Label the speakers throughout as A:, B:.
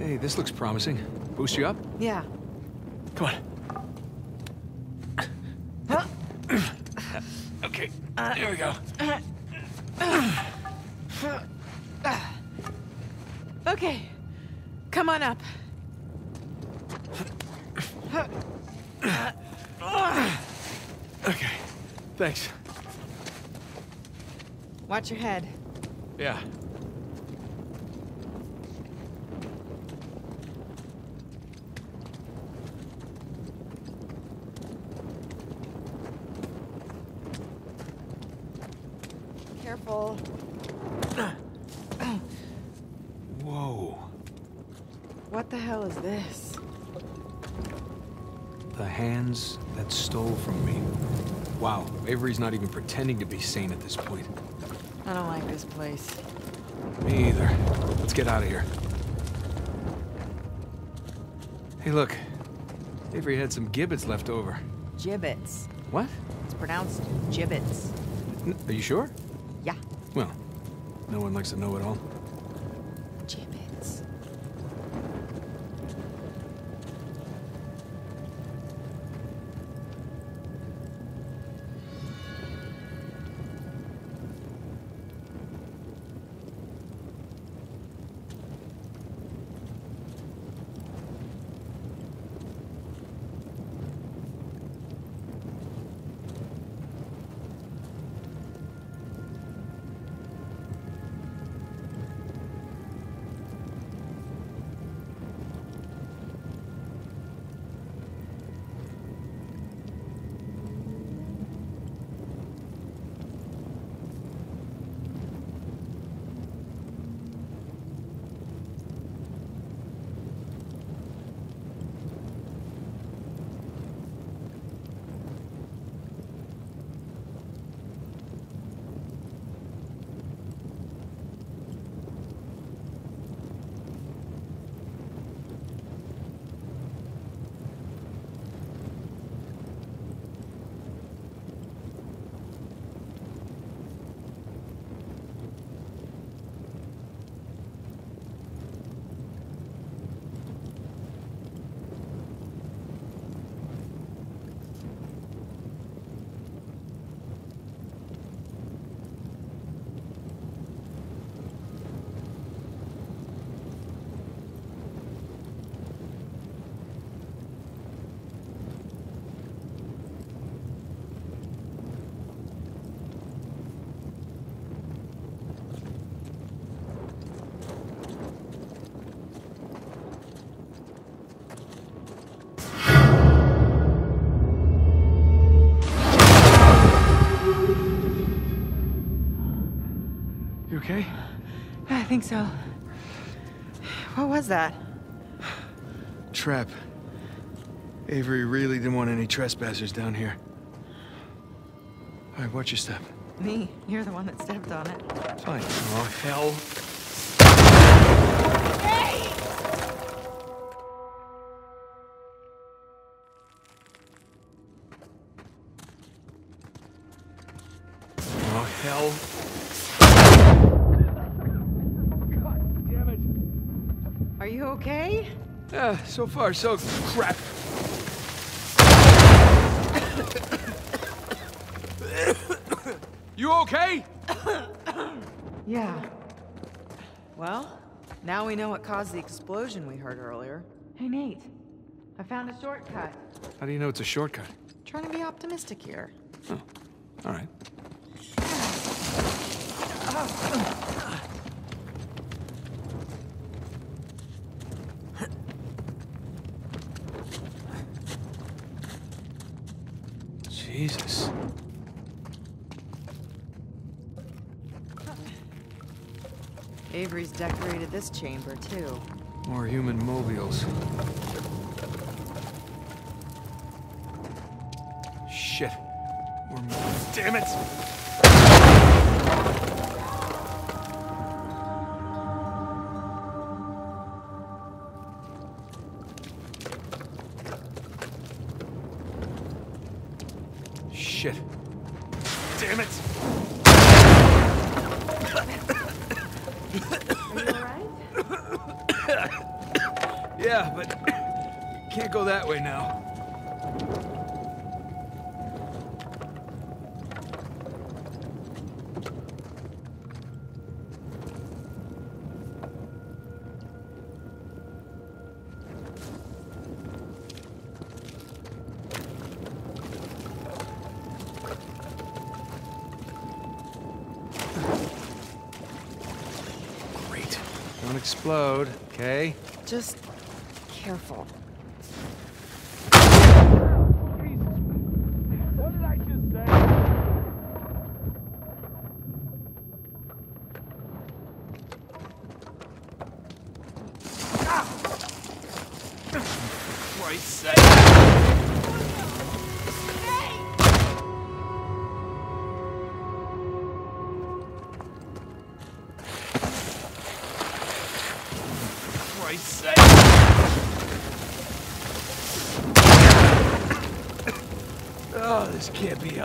A: Hey, this looks promising. Boost you up?
B: Yeah.
A: Come on. Okay, uh, there we go.
B: Okay. Come on up.
A: Okay, thanks.
B: Watch your head.
A: Yeah.
B: Careful.
A: Whoa.
B: What the hell is this?
A: The hands that stole from me. Wow, Avery's not even pretending to be sane at this point.
B: I don't like this place.
A: Me either. Let's get out of here. Hey, look. Avery had some gibbets left over.
B: Gibbets.
A: What?
B: It's pronounced gibbets.
A: N are you sure?
B: Yeah.
A: Well, no one likes to know it all. Okay?
B: I think so. What was that?
A: Trap. Avery really didn't want any trespassers down here. All right, watch your step.
B: Me. You're the one that stepped on it.
A: Fine. Oh, hell. Ah, so far, so crap. you okay?
B: Yeah. Well, now we know what caused the explosion we heard earlier. Hey, Nate. I found a shortcut.
A: How do you know it's a shortcut?
B: Trying to be optimistic here.
A: Oh, all right. Jesus.
B: Avery's decorated this chamber, too.
A: More human mobiles. Shit. Mo- Damn it! Okay?
B: Just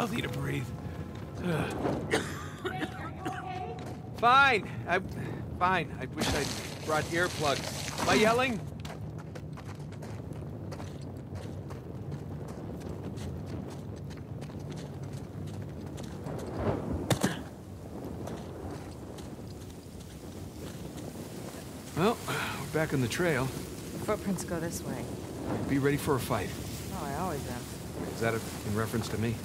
A: healthy to breathe. Fine. I, fine. I wish I'd brought earplugs. Am I yelling? Well, we're back on the trail.
B: Footprints go this way.
A: Be ready for a fight.
B: Oh, I always am.
A: Is that a, in reference to me?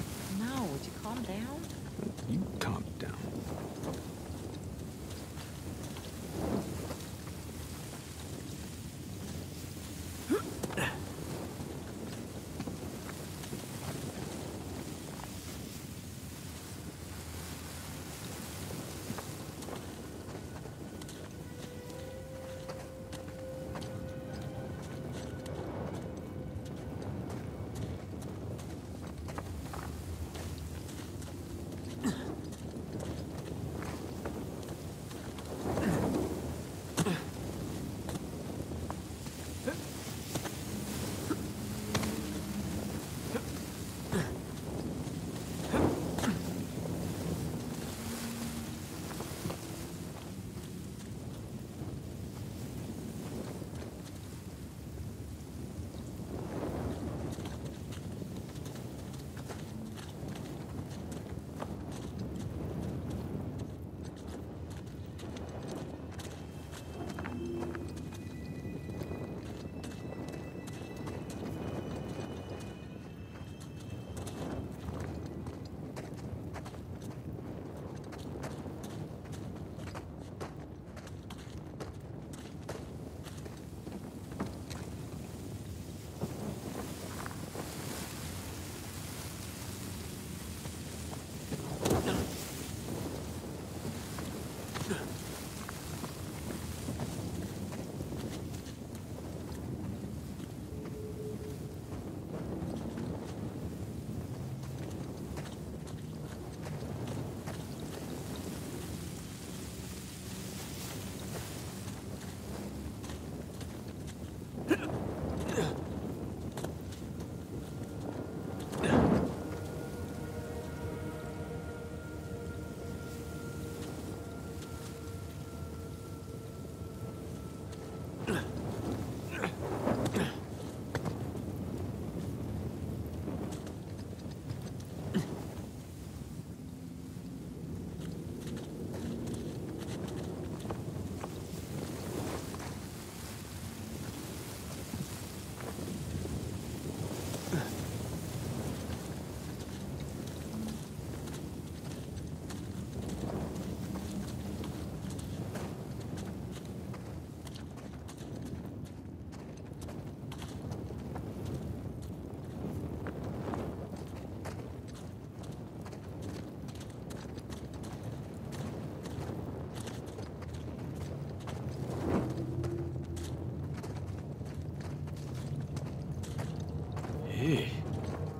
A: Hey,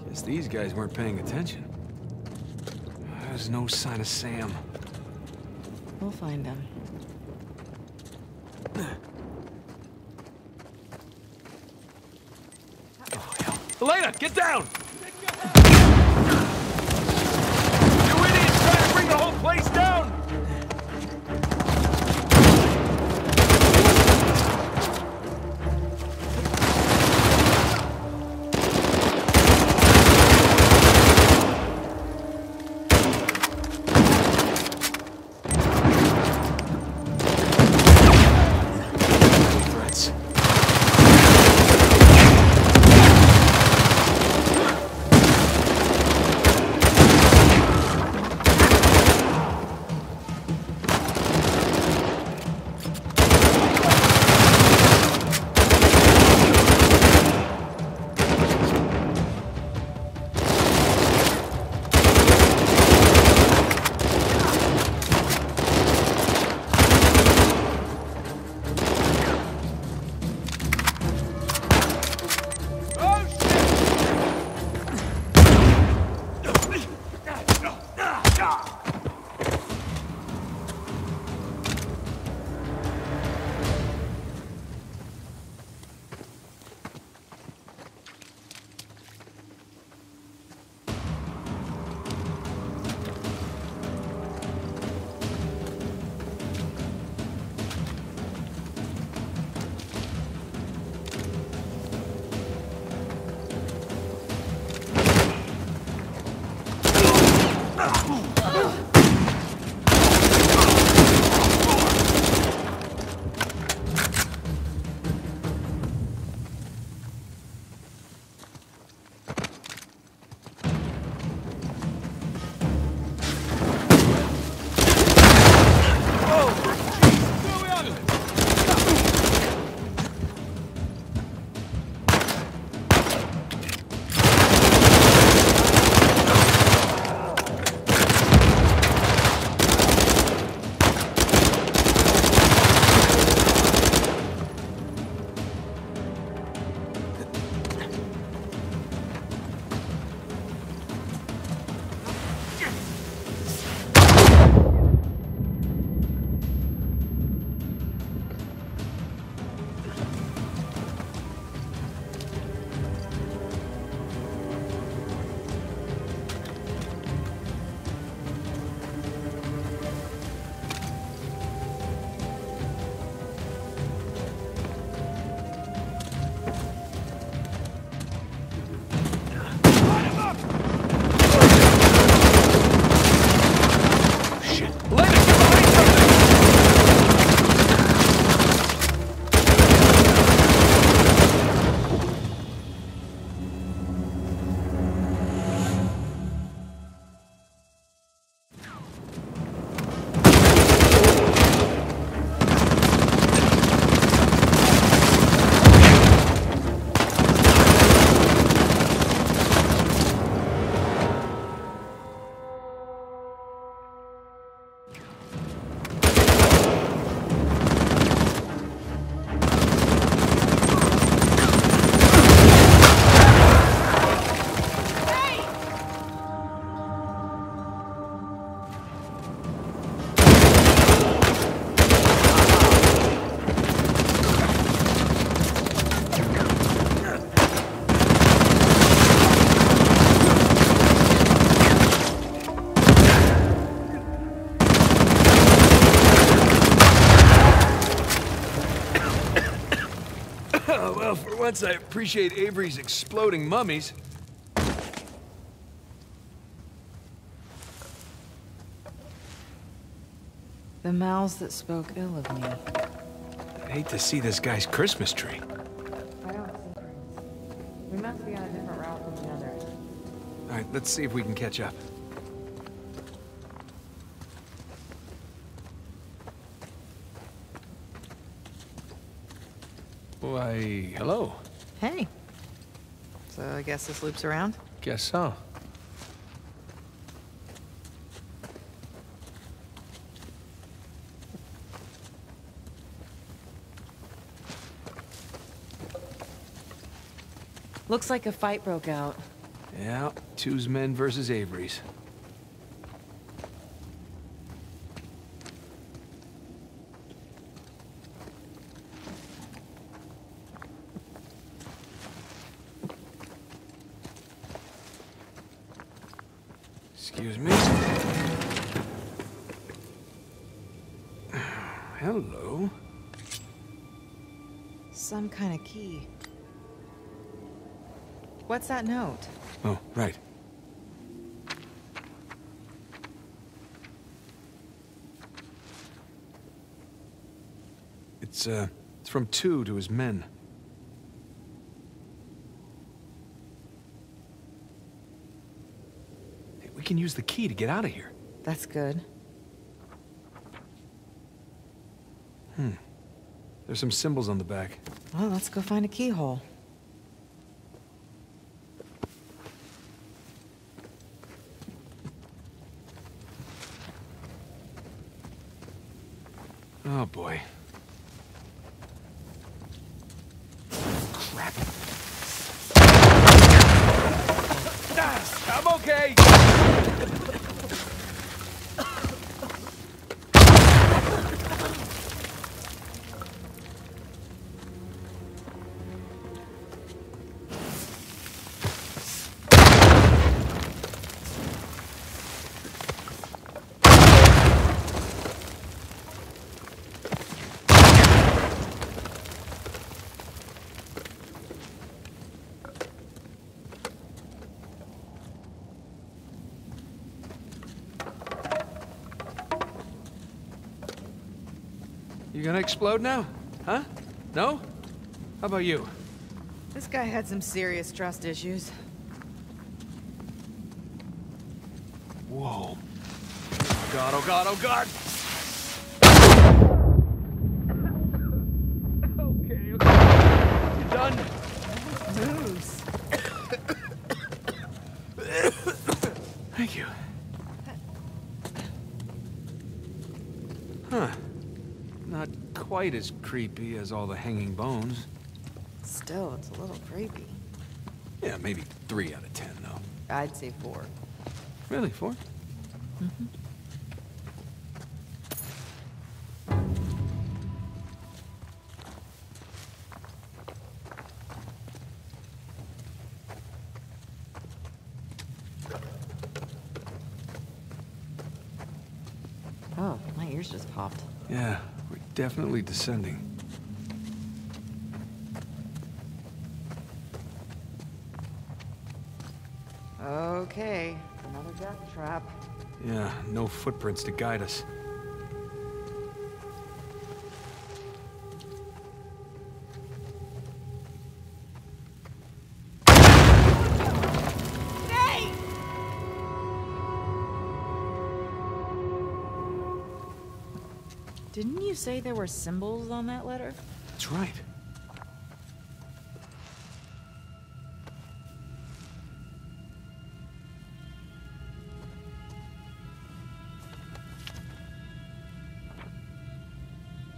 A: guess these guys weren't paying attention. There's no sign of Sam.
B: We'll find him.
A: Oh, hell. Elena, get down! Once, I appreciate Avery's exploding mummies.
B: The mouths that spoke ill of me.
A: I hate to see this guy's Christmas tree.
B: I don't see. We must be on a different route than the others.
A: All right, let's see if we can catch up. Why, hello.
B: Hey. So I guess this loops around?
A: Guess so.
B: Looks like a fight broke out.
A: Yeah, Tew's men versus Avery's. Excuse me. Hello.
B: Some kind of key. What's that note?
A: Oh, right. It's, uh, it's from Tew to his men. Hey, we can use the key to get out of here.
B: That's good.
A: Hmm. There's some symbols on the back.
B: Well, let's go find a keyhole.
A: Oh, boy. Crap. Ah, I'm okay! You gonna explode now? Huh? No? How about you?
B: This guy had some serious trust issues.
A: Whoa. Oh god, oh god, oh god! okay, okay. You done?
B: Moose.
A: Thank you. Huh. Not quite as creepy as all the hanging bones.
B: Still, it's a little creepy.
A: Yeah, maybe three out of ten, though.
B: I'd say four.
A: Really, 4 definitely descending.
B: Okay, another death trap.
A: Yeah, no footprints to guide us.
B: Say there were symbols on that letter?
A: That's right.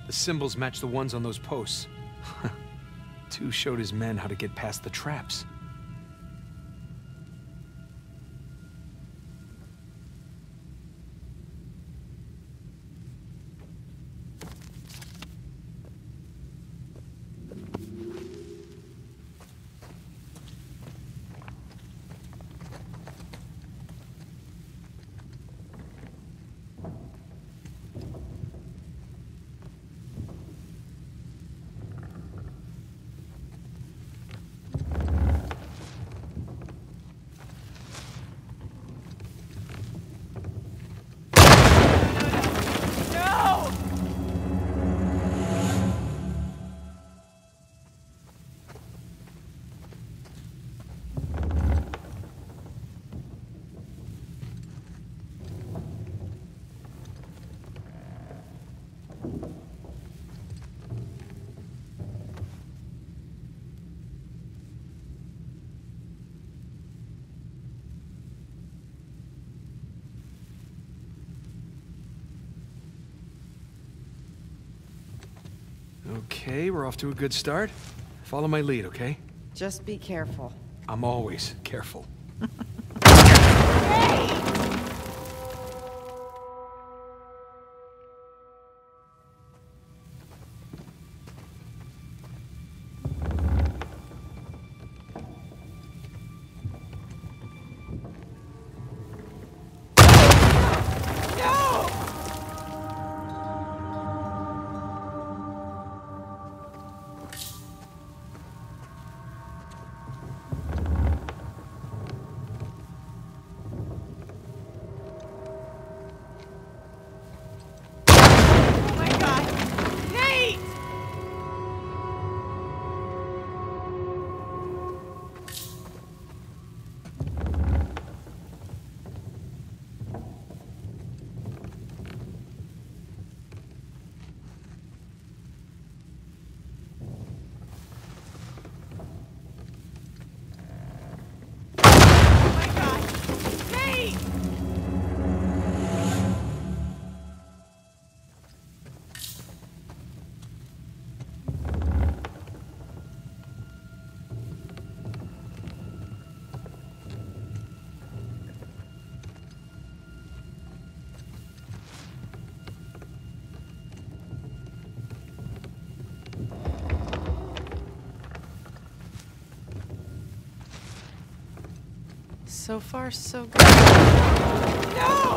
A: The symbols match the ones on those posts. Tew showed his men how to get past the traps. Okay, we're off to a good start. Follow my lead, okay?
B: Just be careful.
A: I'm always careful.
B: So far, so good. No!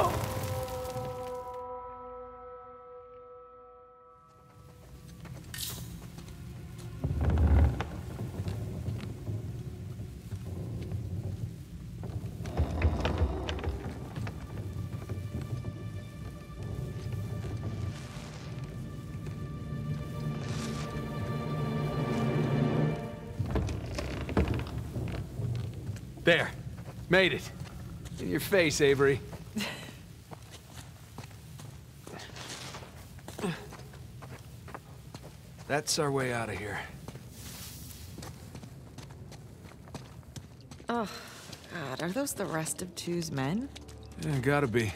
A: Made it. In your face, Avery. That's our way out of here.
B: Oh, God, are those the rest of Tew's men?
A: Yeah, gotta be.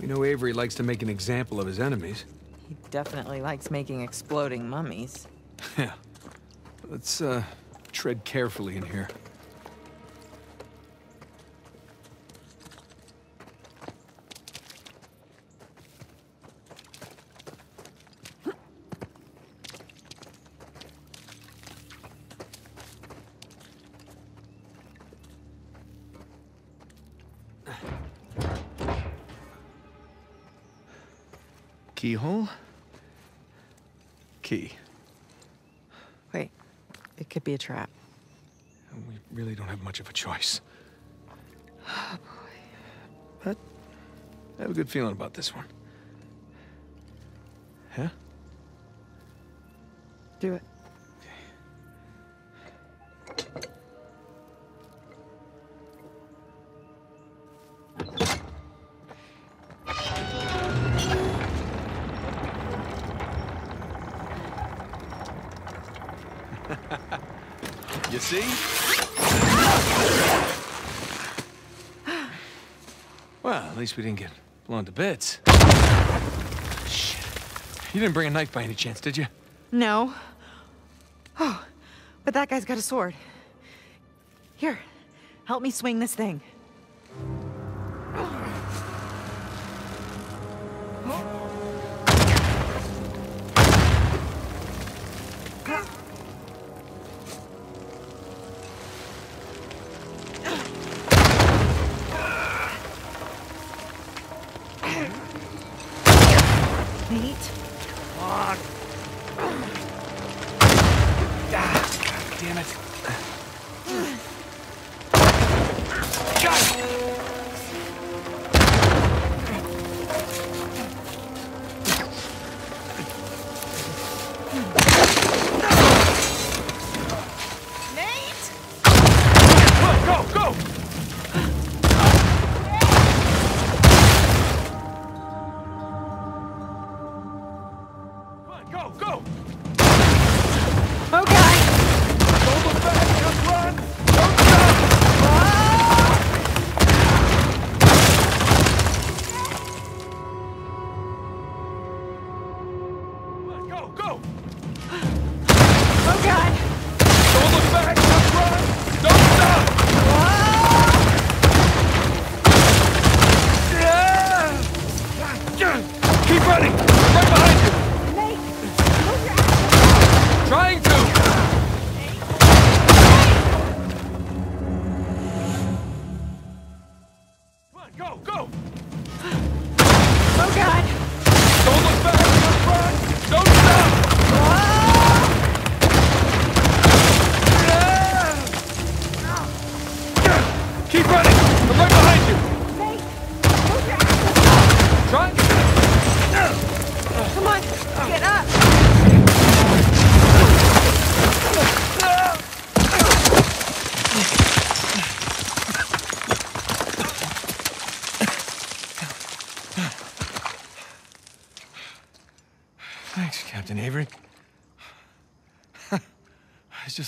A: We know Avery likes to make an example of his enemies.
B: He definitely likes making exploding mummies.
A: Yeah. Let's, uh, tread carefully in here. Keyhole? Key.
B: Wait, it could be a trap.
A: We really don't have much of a choice.
B: Oh, boy.
A: But I have a good feeling about this one. Huh?
B: Do it.
A: Least we didn't get blown to bits. Shit. You didn't bring a knife by any chance, did you?
B: No. Oh, but that guy's got a sword. Here, help me swing this thing.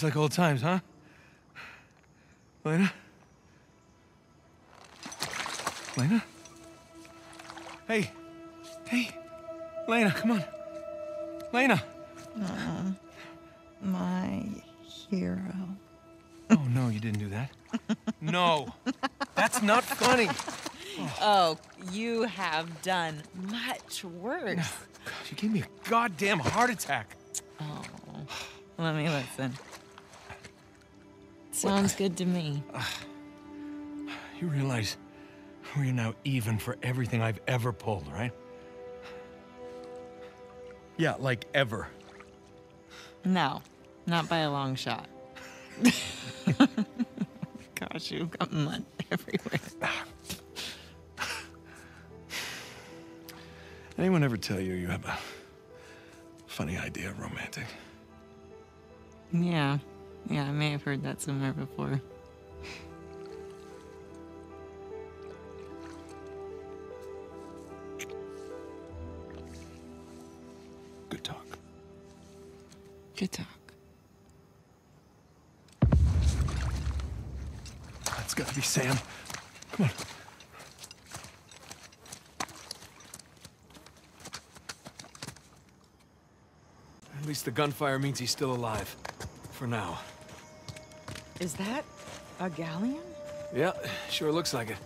A: Just like old times, huh? Lena? Lena? Hey. Hey. Lena, come on. Lena. Uh-uh.
B: My hero.
A: Oh, no, you didn't do that. No. That's not funny.
B: Oh, you have done much worse.
A: Gosh, you gave me a goddamn heart attack.
B: Oh, let me listen. Sounds good to me.
A: You realize we're now even for everything I've ever pulled, right? Yeah, like ever.
B: No, not by a long shot. Gosh, you've got mud everywhere.
A: Anyone ever tell you you have a funny idea of romantic?
B: Yeah, yeah, I may have heard that somewhere before.
A: Good talk.
B: Good talk.
A: That's gotta be Sam. Come on. At least the gunfire means he's still alive. For now.
B: Is that a galleon?
A: Yeah, sure looks like it.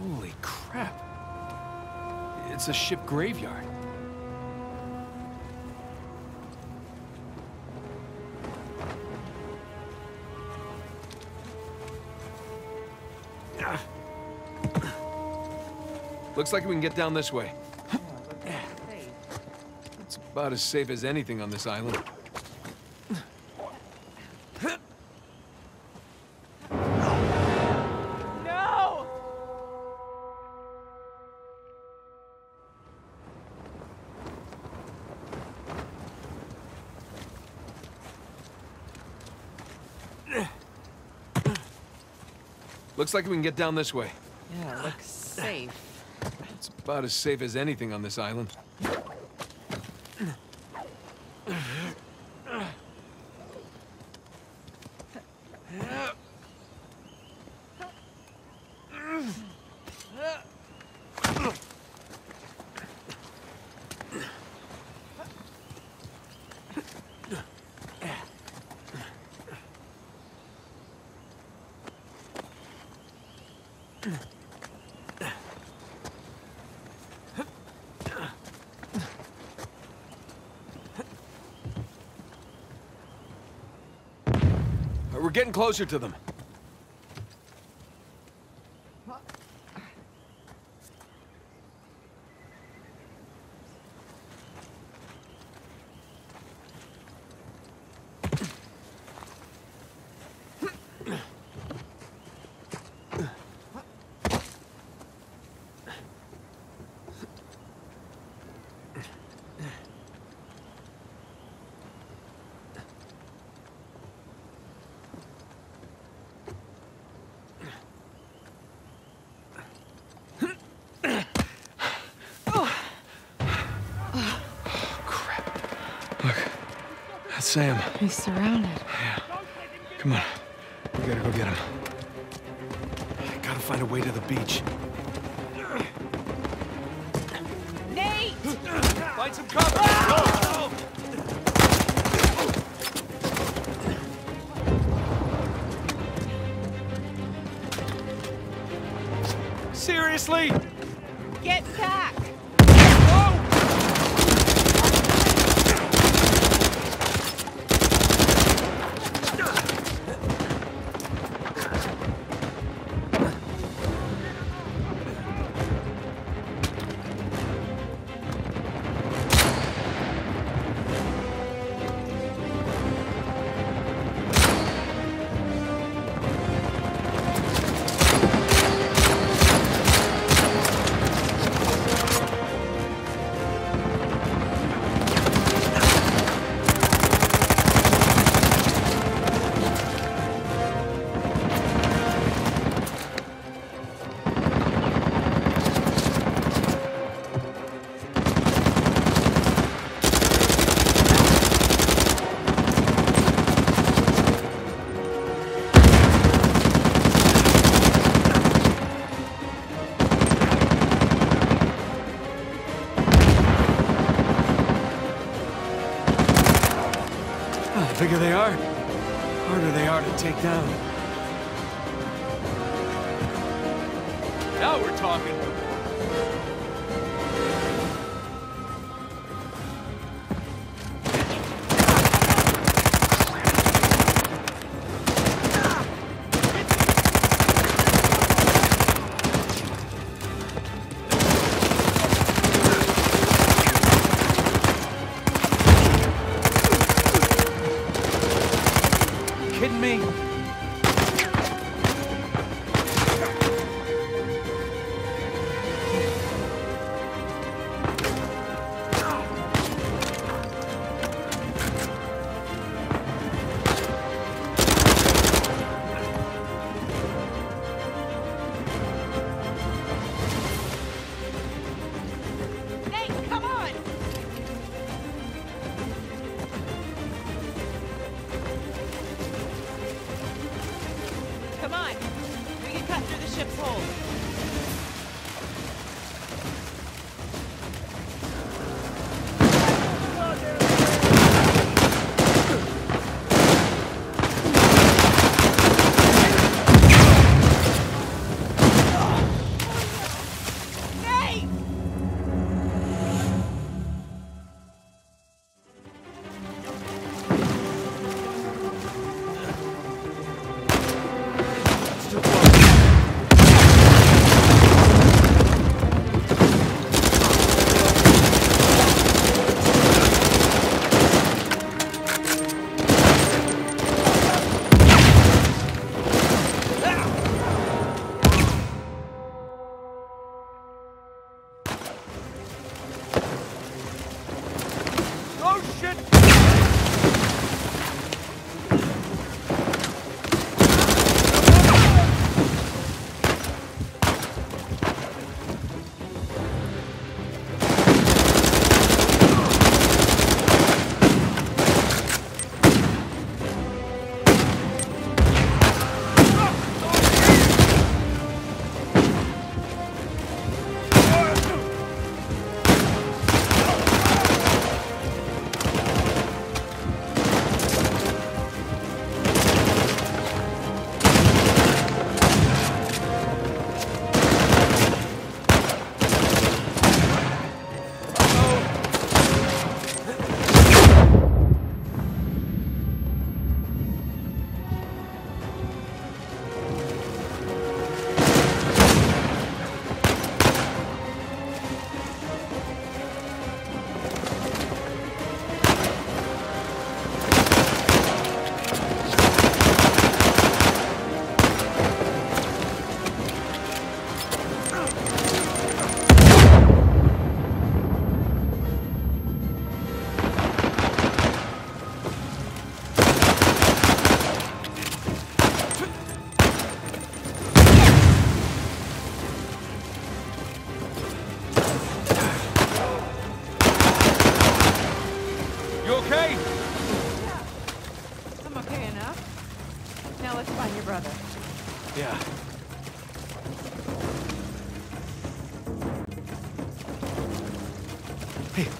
A: Holy crap. It's a ship graveyard. Looks like we can get down this way. It's about as safe as anything on this island.
B: No!
A: Looks like we can get down this way.
B: Yeah, looks safe.
A: About as safe as anything on this island. We're getting closer to them. Sam.
B: He's surrounded.
A: Yeah. Come on. We gotta go get him. I gotta find a way to the beach.
B: Nate!
A: Find some cover! Seriously? Take down.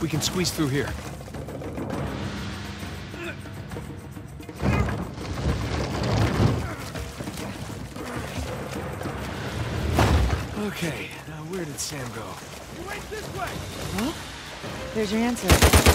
A: we can squeeze through here. Okay, now where did Sam go?
C: He went this way!
B: There's your answer.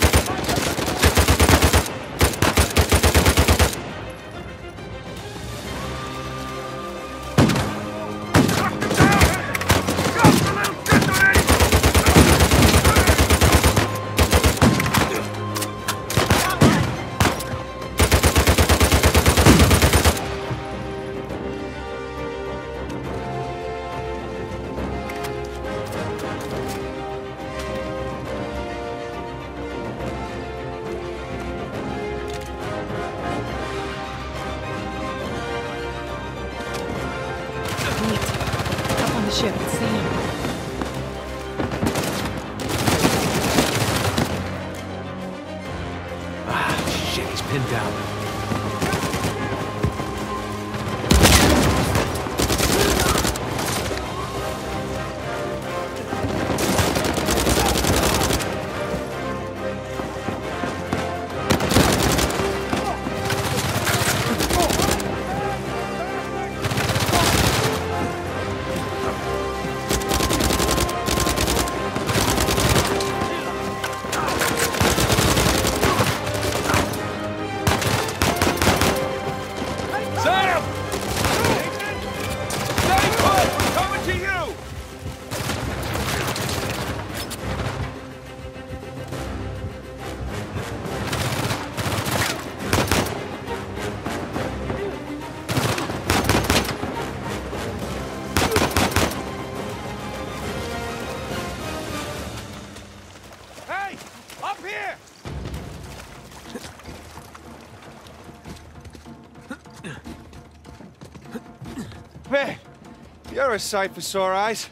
C: They're a sight for sore eyes.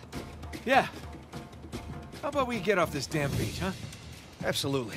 A: Yeah. How about we get off this damn beach, huh?
C: Absolutely.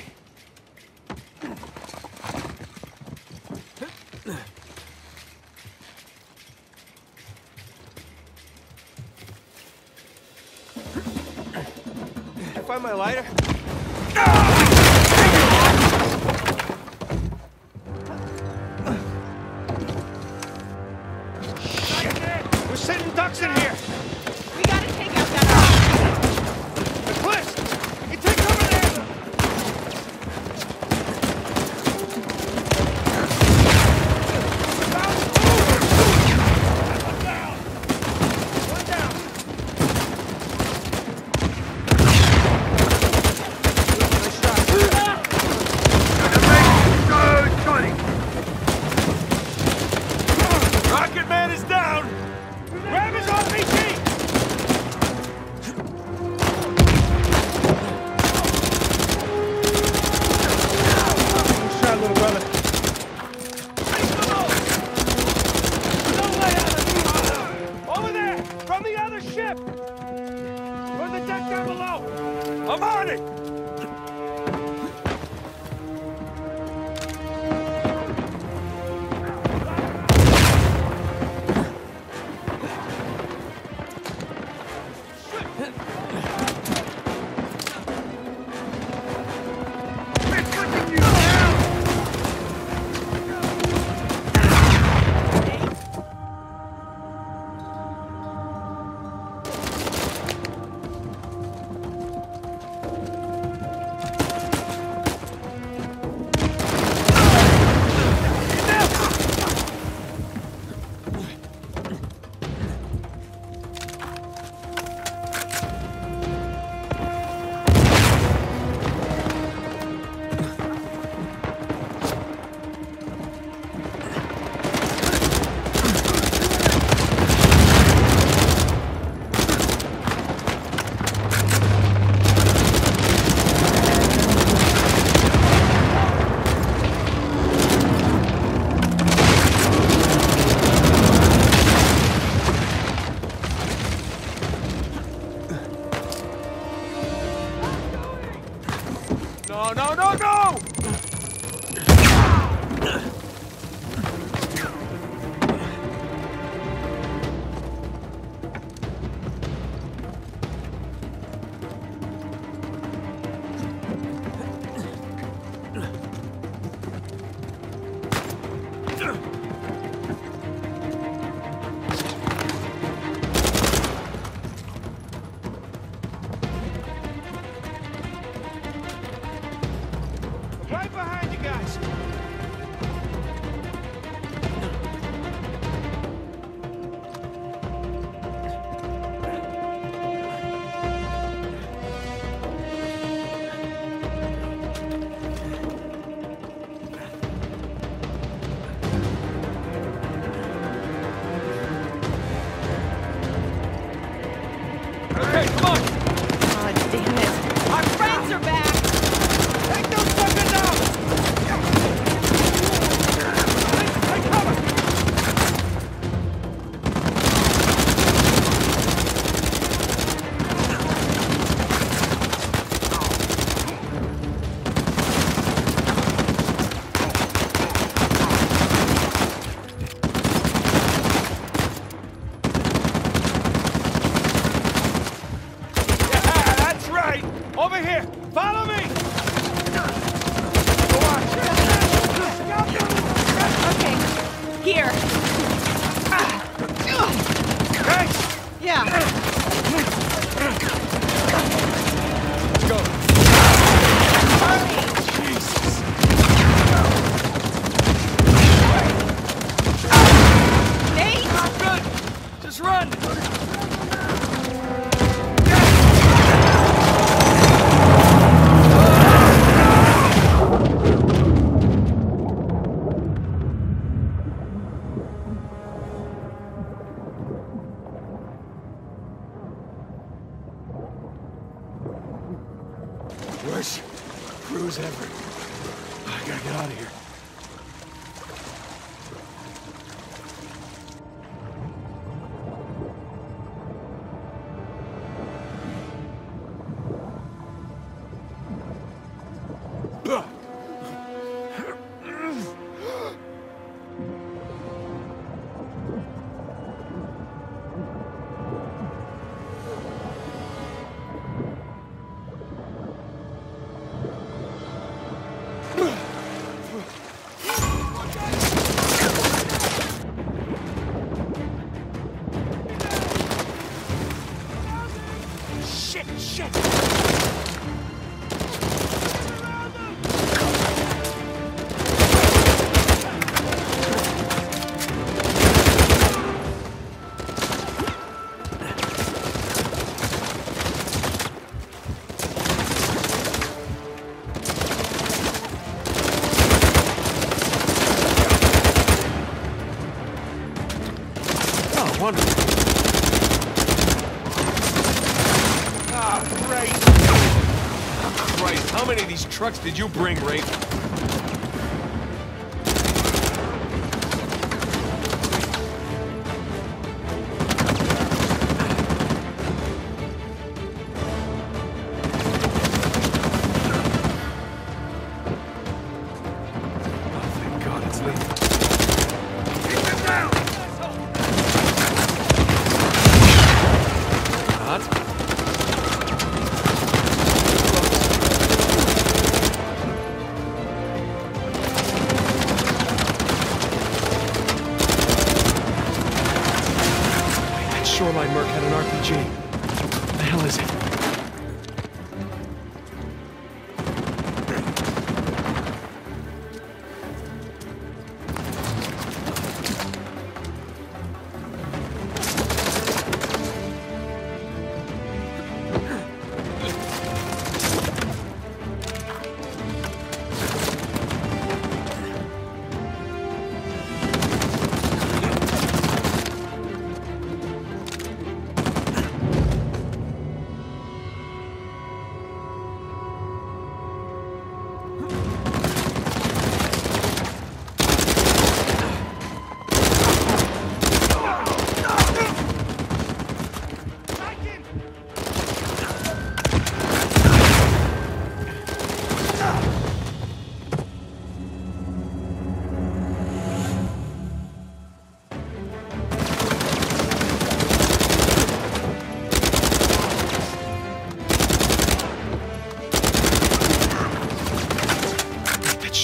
A: trucks did you bring, Rafe?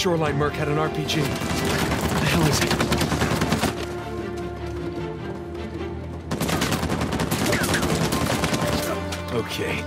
A: Shoreline Merc had an RPG. The hell is he? Okay,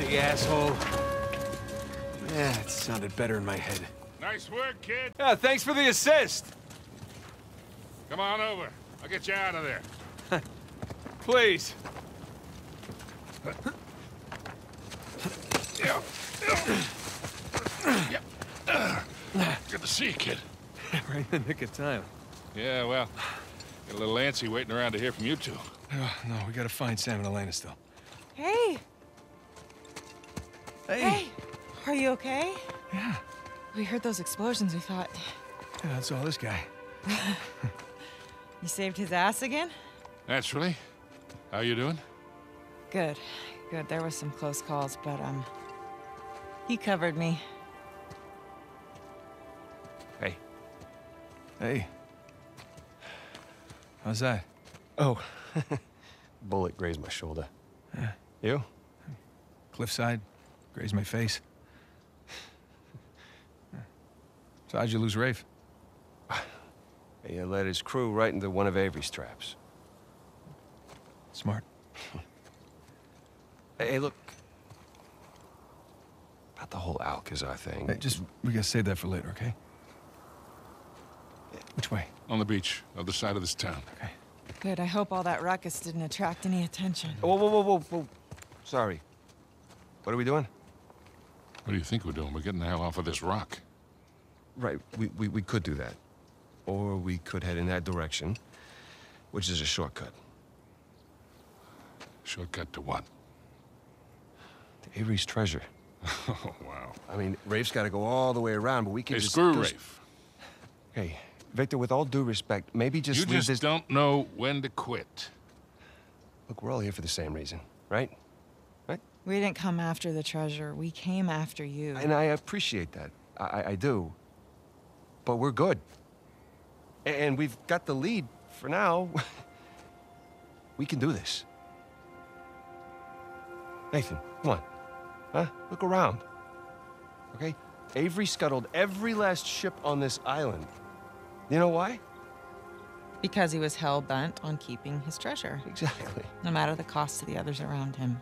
A: God and liberty, asshole. Yeah, it sounded better in my head.
D: Nice work, kid.
A: Yeah, thanks for the assist.
D: Come on over. I'll get you out of there.
A: Please.
D: Good to see you, kid.
A: right in the nick of time.
D: Yeah, well, got a little antsy waiting around to hear from you two.
A: Oh, no, we gotta find Sam and Elena still.
B: Hey,
A: Hey.
B: hey, are you okay?
A: Yeah.
B: We heard those explosions. We thought
A: Yeah, that's all this guy.
B: you saved his ass again.
D: Naturally. How you doing?
B: Good, good. There was some close calls, but um, he covered me.
C: Hey.
A: Hey. How's that?
C: Oh. Bullet grazed my shoulder. Yeah. You?
A: Cliffside, grazed my face. So how'd you lose Rafe?
C: He led his crew right into one of Avery's traps.
A: Smart.
C: Hey, hey, look. About the whole Alcazar thing.
A: Hey, just, we gotta save that for later, okay? Which way?
D: On the beach, other side of this town.
A: Okay.
B: Good. I hope all that ruckus didn't attract any attention.
C: Whoa, whoa, whoa, whoa, whoa. Sorry. What are we doing?
D: What do you think we're doing? We're getting the hell off of this rock.
C: Right, we, we, we could do that. Or we could head in that direction, which is a shortcut.
D: Shortcut to what?
C: To Avery's treasure.
D: Oh, wow.
C: I mean, Rafe's got to go all the way around, but we can
D: Hey,
C: just...
D: screw
C: just-
D: Rafe.
C: Hey, Victor, with all due respect, maybe just
D: You just
C: this...
D: don't know when to quit.
C: Look, we're all here for the same reason, right?
B: We didn't come after the treasure. We came after you.
C: And I appreciate that. I, I- do. But we're good. And we've got the lead for now. we can do this. Nathan, come on. Huh? Look around. Okay? Avery scuttled every last ship on this island. You know why?
B: Because he was hell bent on keeping his treasure,
C: Exactly.
B: no matter the cost to the others around him.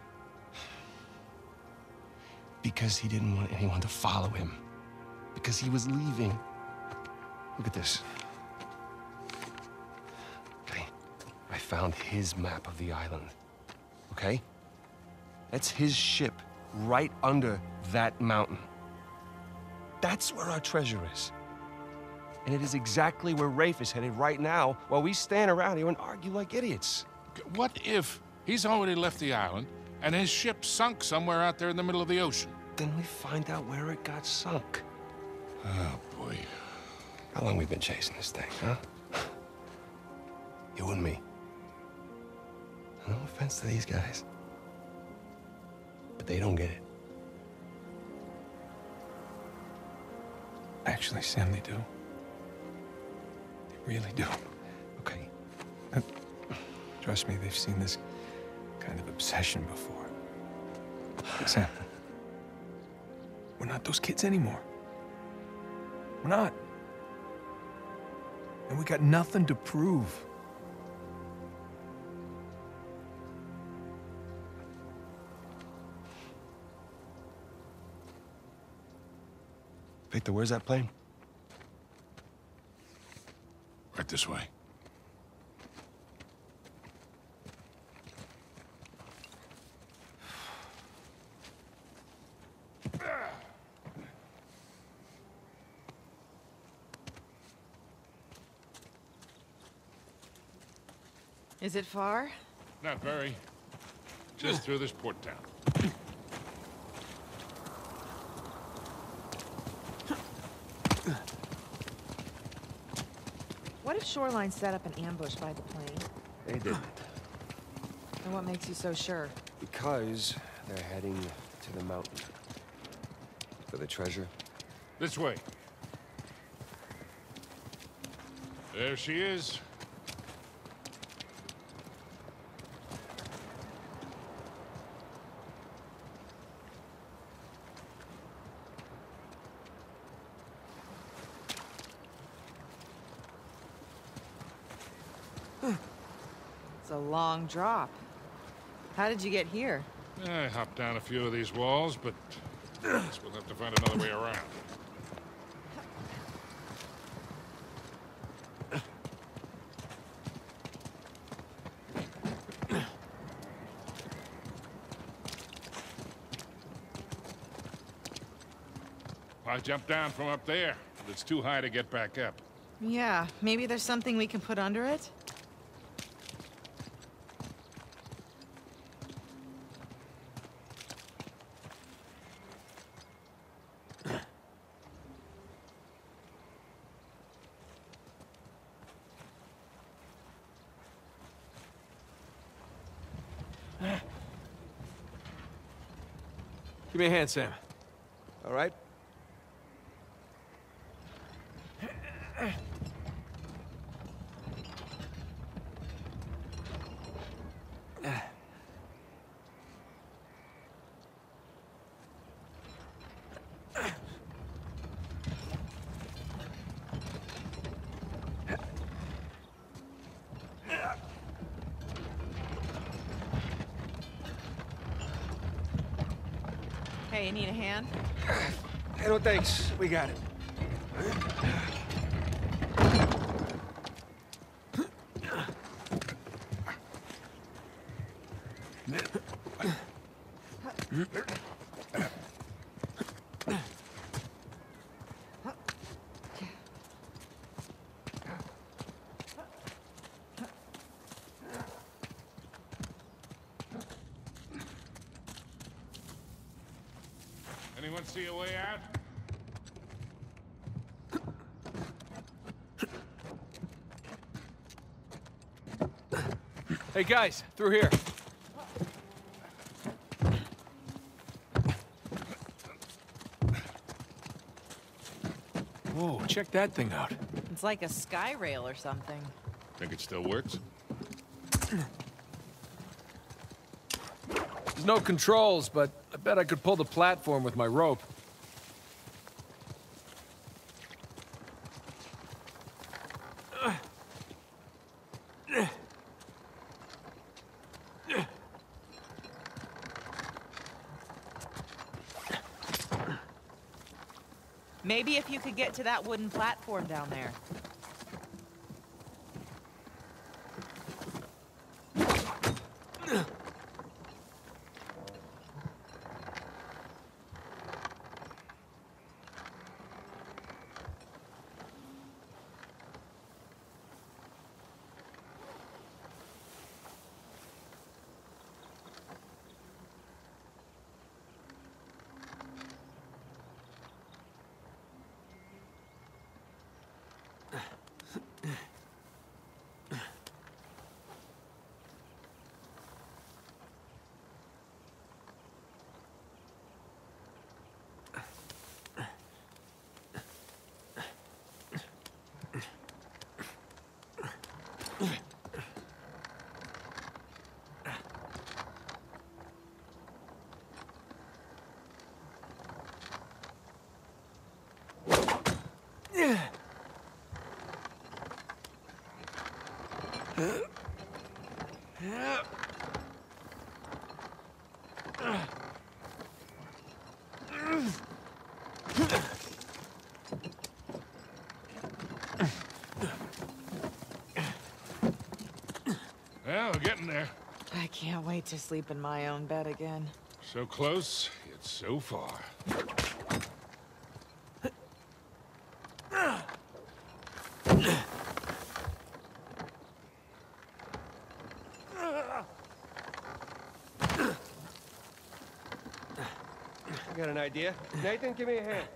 C: Because he didn't want anyone to follow him. Because he was leaving. Look at this. Okay. I found his map of the island. Okay? That's his ship right under that mountain. That's where our treasure is. And it is exactly where Rafe is headed right now while we stand around here and argue like idiots.
E: what if he's already left the island and his ship sunk somewhere out there in the middle of the ocean?
C: Then we find out where it got sunk.
E: Oh, boy.
C: How long we been chasing this thing, huh? You and me. No offense to these guys. But they don't get it.
A: Actually, Sam, they do. They really do.
C: Okay.
A: Trust me, they've seen this kind of obsession before. Sam, we're not those kids anymore. We're not. And we got nothing to prove.
C: Victor, where's that plane?
E: Right this way.
B: It far?
E: Not very. Just through this port town.
B: What if Shoreline set up an ambush by the plane?
C: They didn't.
B: And what makes you so sure?
C: Because they're heading to the mountain. For the treasure.
E: This way. There she is.
B: Long drop. How did you get here?
E: I hopped down a few of these walls, but guess we'll have to find another way around. I jumped down from up there, but it's too high to get back up.
B: Yeah, maybe there's something we can put under it?
A: Give me a hand, Sam.
C: No thanks. We got it.
E: Anyone see a way out?
A: Hey, guys, through here. Whoa, check that thing out.
B: It's like a sky rail or something.
E: Think it still works?
A: There's no controls, but I bet I could pull the platform with my rope.
B: Maybe if you could get to that wooden platform down there.
E: Well, we're getting there.
B: I can't wait to sleep in my own bed again.
E: So close, yet so far.
C: I got an idea. Nathan, give me a hand.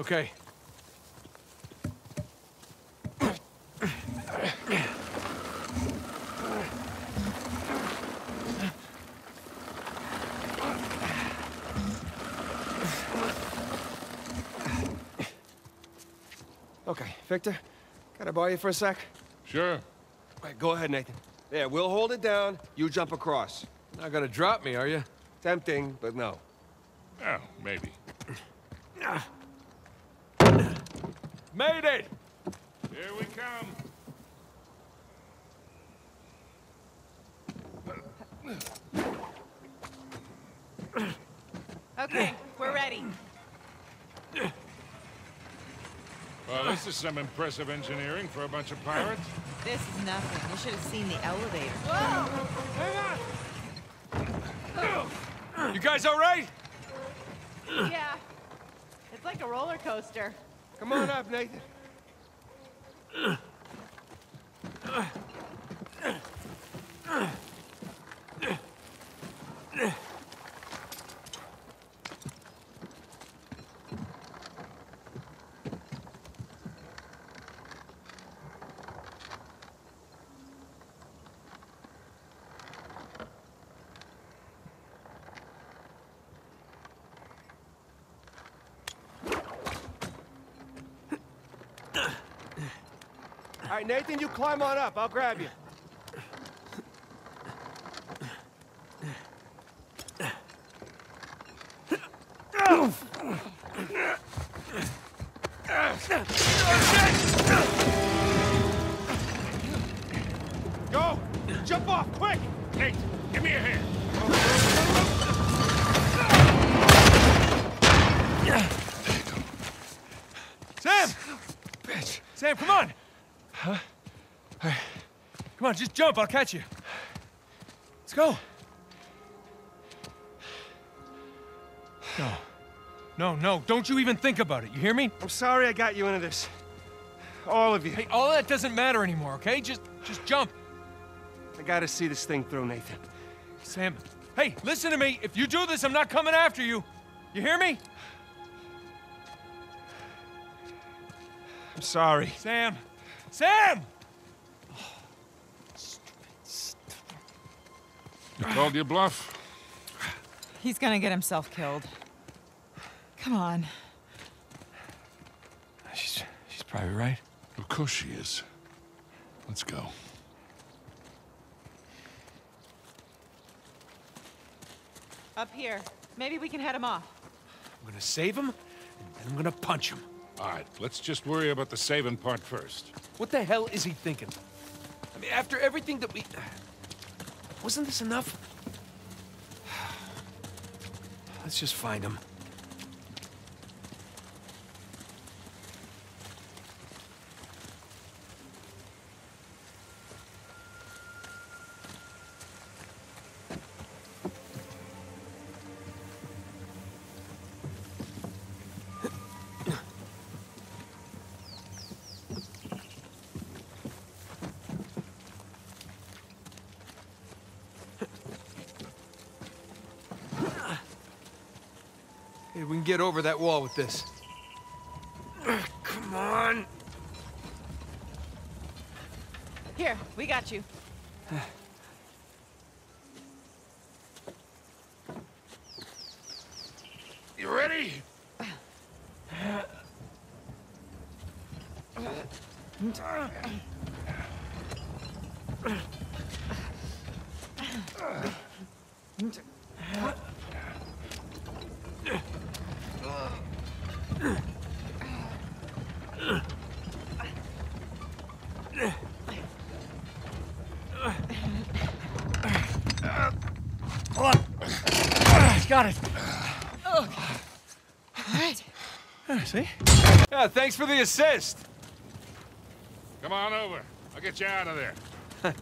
A: Okay.
C: Okay, Victor, can I borrow you for a sec?
E: Sure.
C: All right, go ahead, Nathan. There, we'll hold it down. You jump across.
A: Not gonna drop me, are you?
C: Tempting, but no.
E: Oh, maybe.
A: Made it!
E: Here we come.
B: Okay, we're ready.
E: Well, this is some impressive engineering for a bunch of pirates.
B: This is nothing. You should have seen the elevator.
A: You guys all right?
B: Yeah. It's like a roller coaster.
C: Come on up, Nathan. Right, Nathan, you climb on up. I'll grab you.
A: On, just jump, I'll catch you. Let's go. No. No, no, don't you even think about it, you hear me?
C: I'm sorry I got you into this. All of you.
A: Hey, all that doesn't matter anymore, okay? Just, just jump.
C: I gotta see this thing through, Nathan.
A: Sam, hey, listen to me. If you do this, I'm not coming after you. You hear me?
C: I'm sorry.
A: Sam! Sam!
E: Called your bluff?
B: He's gonna get himself killed. Come on.
A: She's, she's probably right.
E: Of course she is. Let's go.
B: Up here. Maybe we can head him off.
A: I'm gonna save him, and then I'm gonna punch him.
E: All right, let's just worry about the saving part first.
A: What the hell is he thinking? I mean, after everything that we... Wasn't this enough? Let's just find him. get over that wall with this.
C: Come on.
B: Here, we got you.
C: Yeah, thanks for the assist.
E: Come on over. I'll get you out of there.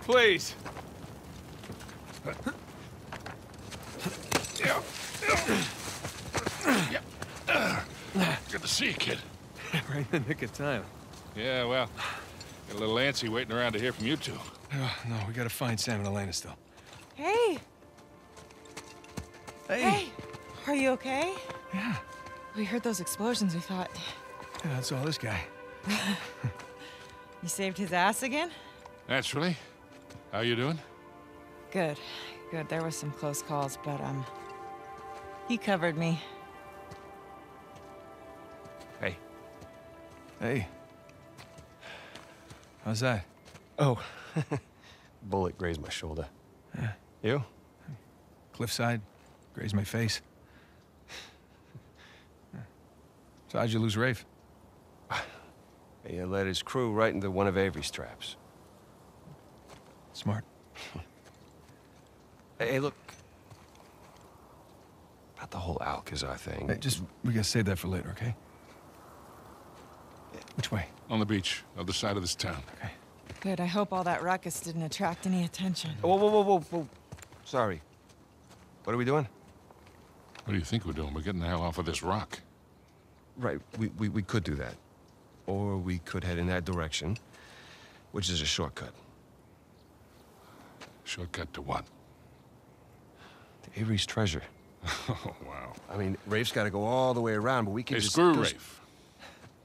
C: Please.
E: Good to see you, kid.
A: right in the nick of time.
E: Yeah, well, got a little antsy waiting around to hear from you two.
A: Oh, no, we gotta find Sam and Elena still.
B: Hey,
A: Hey!
B: hey, are you okay?
A: Yeah,
B: We heard those explosions. We thought
A: yeah, that's all this guy.
B: you saved his ass again.
E: Naturally. How you doing?
B: Good, good. There was some close calls, but um, he covered me.
C: Hey.
A: Hey. How's that?
C: Oh. Bullet grazed my shoulder. Yeah. You?
A: Cliffside, grazed my face. So how'd you lose Rafe?
C: He led his crew right into one of Avery's traps.
A: Smart.
C: Hey, hey, look. About the whole Alcazar thing.
A: Hey, just, we gotta save that for later, okay? Which way?
E: On the beach, other side of this town.
A: Okay.
B: Good. I hope all that ruckus didn't attract any attention.
C: Whoa, whoa, whoa, whoa, whoa. Sorry. What are we doing?
E: What do you think we're doing? We're getting the hell off of this rock.
C: Right, we, we, we could do that. Or we could head in that direction, which is a shortcut.
E: Shortcut to what?
C: To Avery's treasure.
E: Oh, wow.
C: I mean, Rafe's got to go all the way around, but we can
E: Hey,
C: just...
E: screw
C: go-
E: Rafe.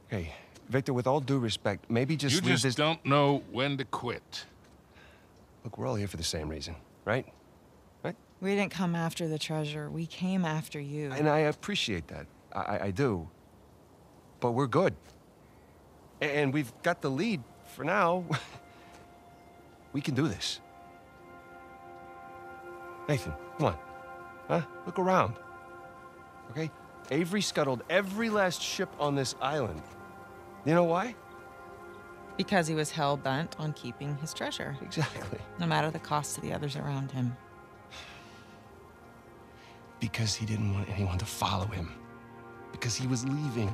C: Hey, Victor, with all due respect, maybe just
E: You
C: leave
E: just
C: this...
E: don't know when to quit.
C: Look, we're all here for the same reason, right?
B: We didn't come after the treasure. We came after you.
C: And I appreciate that. I, I, I do. But we're good. And we've got the lead for now. we can do this. Nathan, come on. Huh? Look around. Okay? Avery scuttled every last ship on this island. You know why?
B: Because he was hell bent on keeping his treasure,
C: Exactly.
B: no matter the cost to the others around him.
C: Because he didn't want anyone to follow him. Because he was leaving.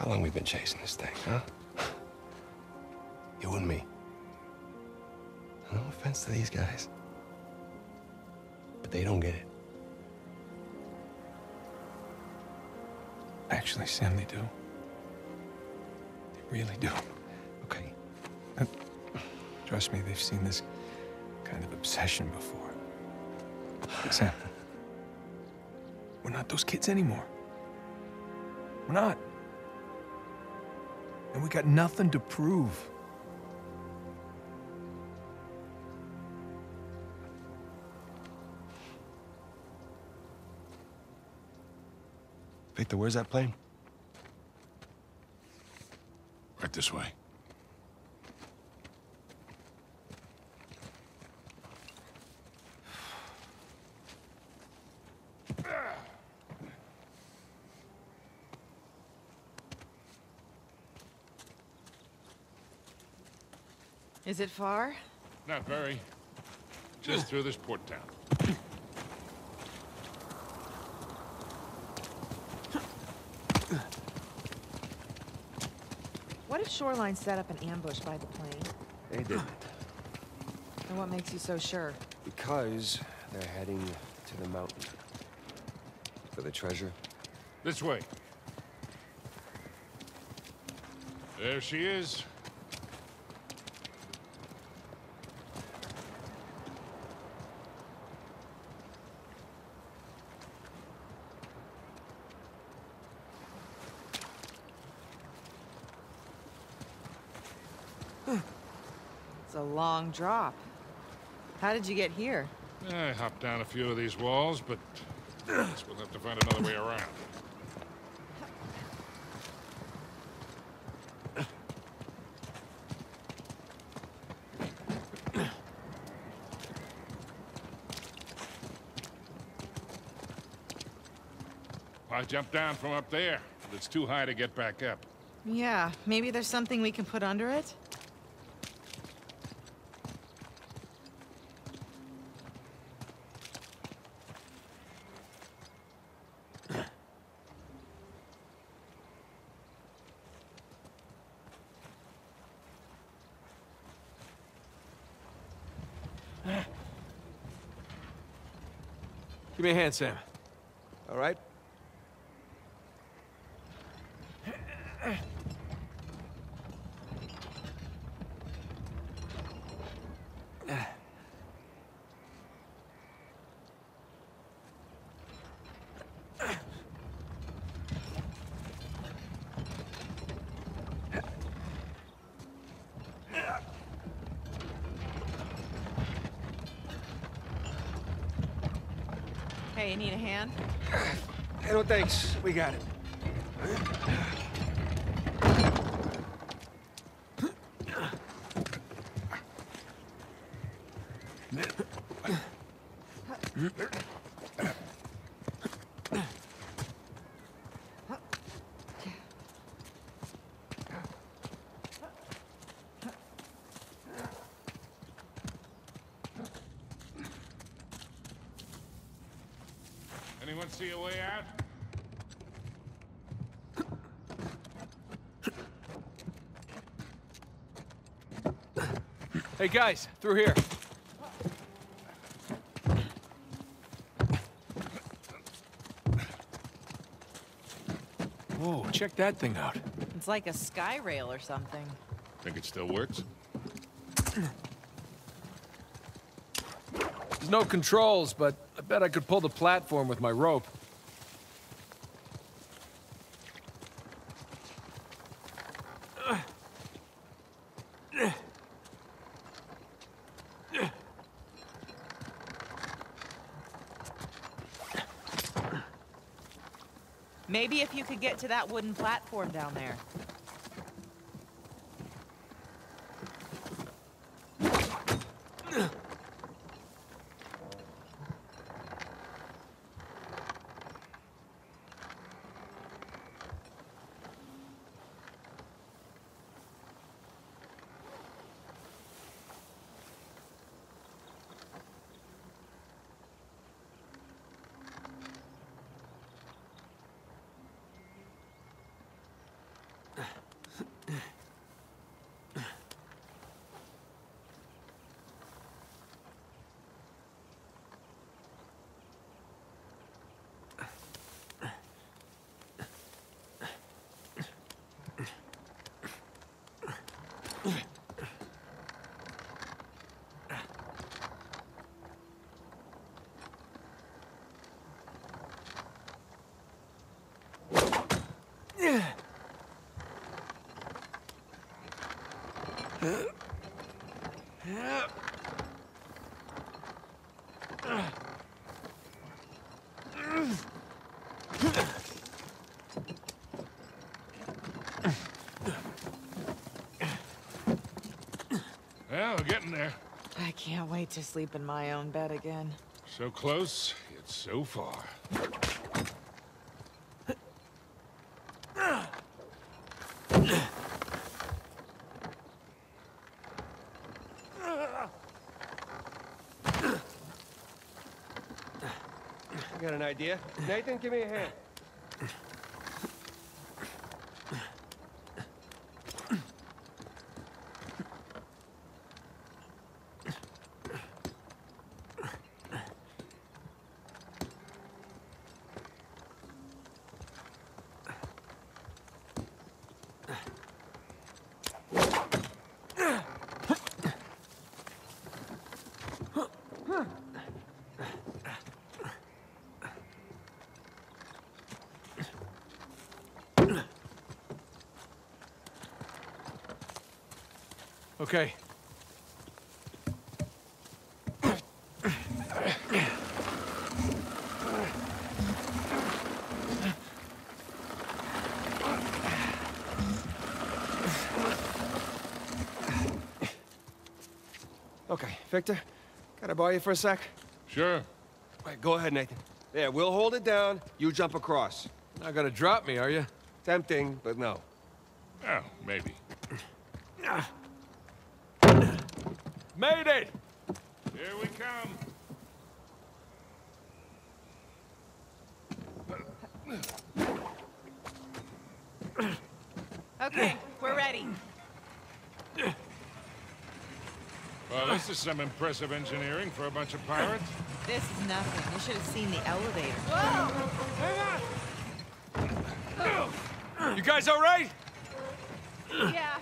C: How long we been chasing this thing, huh? You and me. No offense to these guys. But they don't get it.
A: Actually, Sam, they do. They really do.
C: Okay.
A: Trust me, they've seen this kind of obsession before. Sam, we're not those kids anymore. We're not. And we got nothing to prove.
C: Victor, where's that plane?
E: Right this way.
B: Is it far?
E: Not very. Just through this port town.
B: What if Shoreline set up an ambush by the plane?
C: They didn't.
B: And what makes you so sure?
C: Because they're heading to the mountain. For the treasure.
E: This way. There she is.
B: Long drop. How did you get here?
E: I hopped down a few of these walls, but guess we'll have to find another way around. I jumped down from up there, but it's too high to get back up.
B: Yeah, maybe there's something we can put under it?
A: Give me a hand, Sam.
B: Need a hand?
C: Hey, no thanks. We got it.
E: Anyone see a way out?
A: Hey, guys, through here. Whoa, check that thing out.
B: It's like a sky rail or something.
E: Think it still works?
A: There's no controls, but I bet I could pull the platform with my rope.
B: Maybe if you could get to that wooden platform down there.
E: Well, we're getting there.
B: I can't wait to sleep in my own bed again.
E: So close, yet so far.
C: An idea. Nathan, give me a hand.
A: Okay.
C: Okay, Victor, can I borrow you for a sec?
E: Sure.
C: All right, go ahead, Nathan. There, we'll hold it down. You jump across.
A: Not gonna drop me, are you?
C: Tempting, but no.
E: Oh, maybe.
A: Made it!
E: Here we come.
B: Okay, we're ready.
E: Well, this is some impressive engineering for a bunch of pirates.
B: This is nothing. You should have seen the elevator. Whoa!
A: You guys all right?
B: Yeah.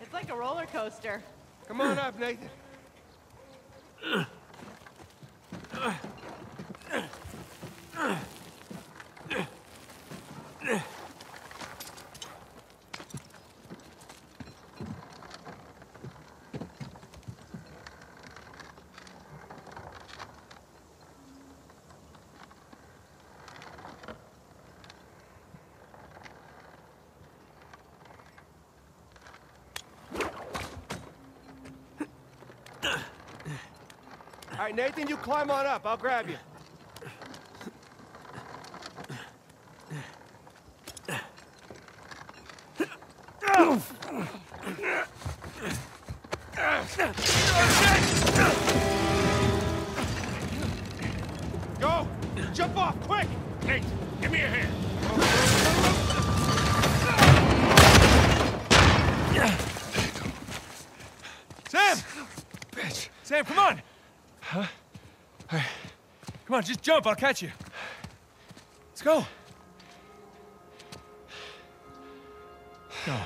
B: It's like a roller coaster.
C: Come on up, Nathan. All right, Nathan, you climb on up. I'll grab you.
A: Just jump, I'll catch you. Let's go. No.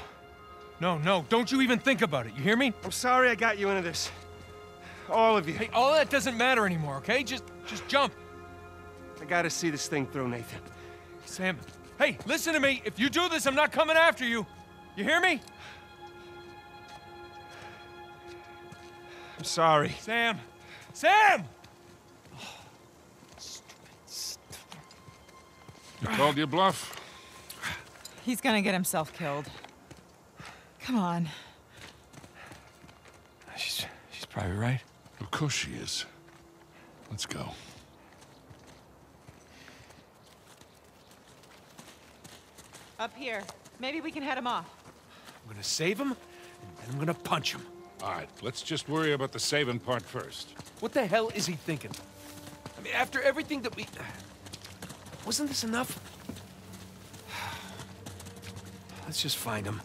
A: No, no, don't you even think about it, you hear me?
C: I'm sorry I got you into this. All of you.
A: Hey, all that doesn't matter anymore, okay? Just, just jump.
C: I gotta see this thing through, Nathan.
A: Sam, hey, listen to me. If you do this, I'm not coming after you. You hear me?
C: I'm sorry.
A: Sam! Sam!
E: You called your bluff?
B: He's gonna get himself killed. Come on.
A: She's, she's probably right.
E: Of course she is. Let's go.
B: Up here. Maybe we can head him off.
A: I'm gonna save him, and then I'm gonna punch him.
E: All right, let's just worry about the saving part first.
A: What the hell is he thinking? I mean, after everything that we... Wasn't this enough? Let's just find him.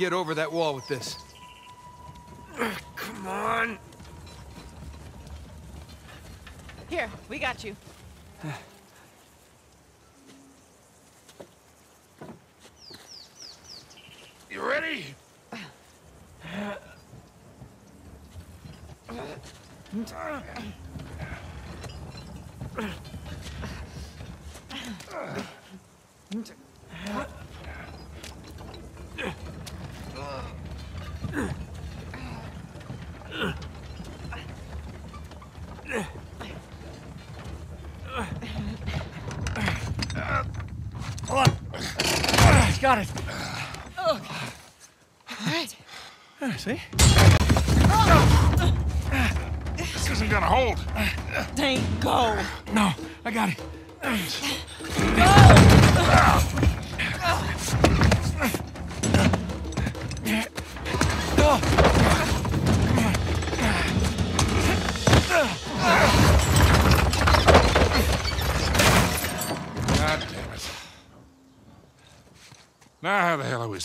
A: Get over that wall with this.
C: Come on.
B: Here, we got you.
E: You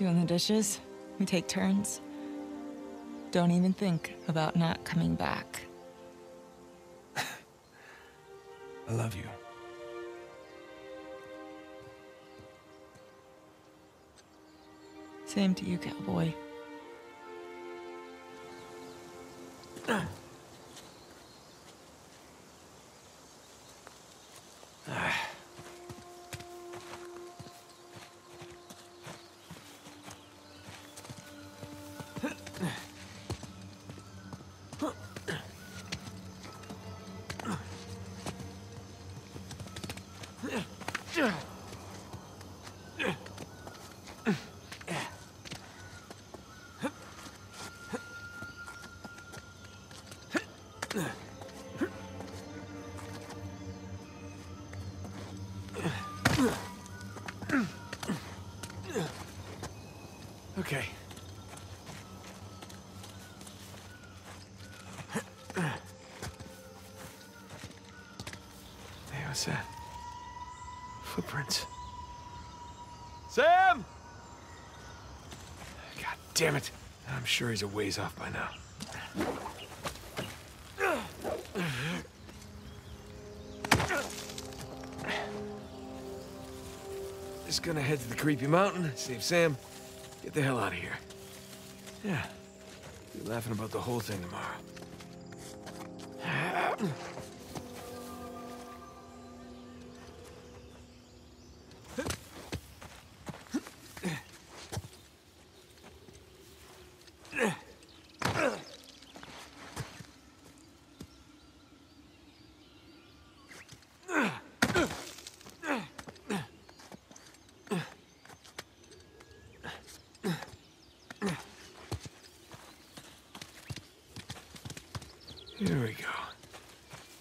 B: Doing the dishes, we take turns. Don't even think about not coming back.
A: I love you.
B: Same to you, cowboy.
A: Okay. Ah. Footprints.
D: Sam!
A: God damn it. I'm sure he's a ways off by now. Just gonna head to the creepy mountain, save Sam, get the hell out of here. Yeah, be laughing about the whole thing tomorrow.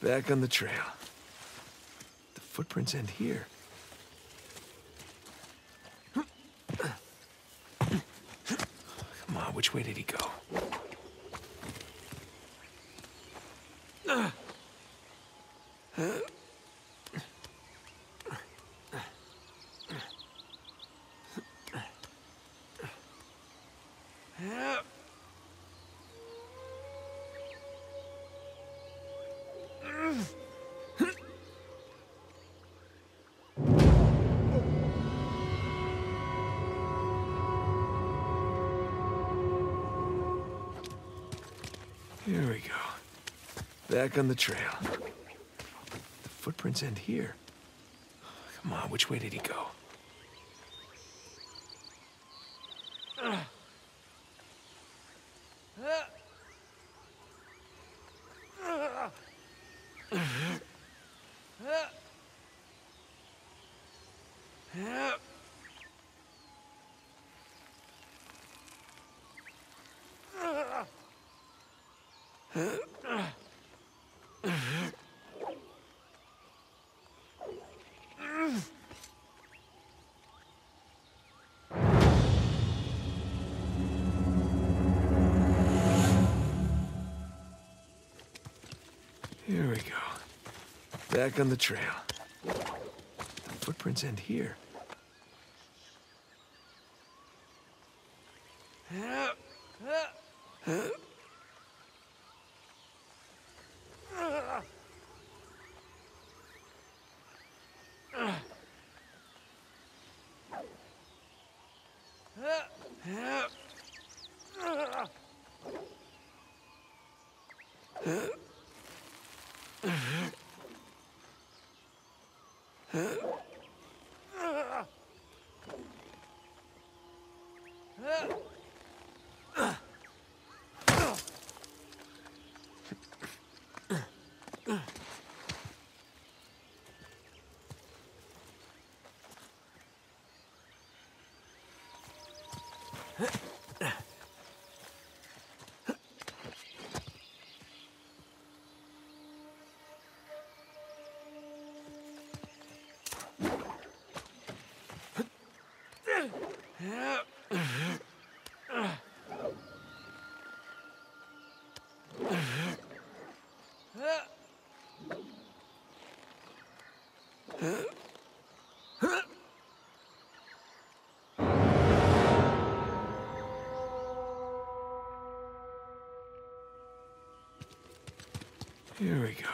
A: Back on the trail. The footprints end here. Come on, which way did he go? Back on the trail. The footprints end here. Come on, which way did he go? Back on the trail. The footprints end here. Huh? Ugh. Here we go.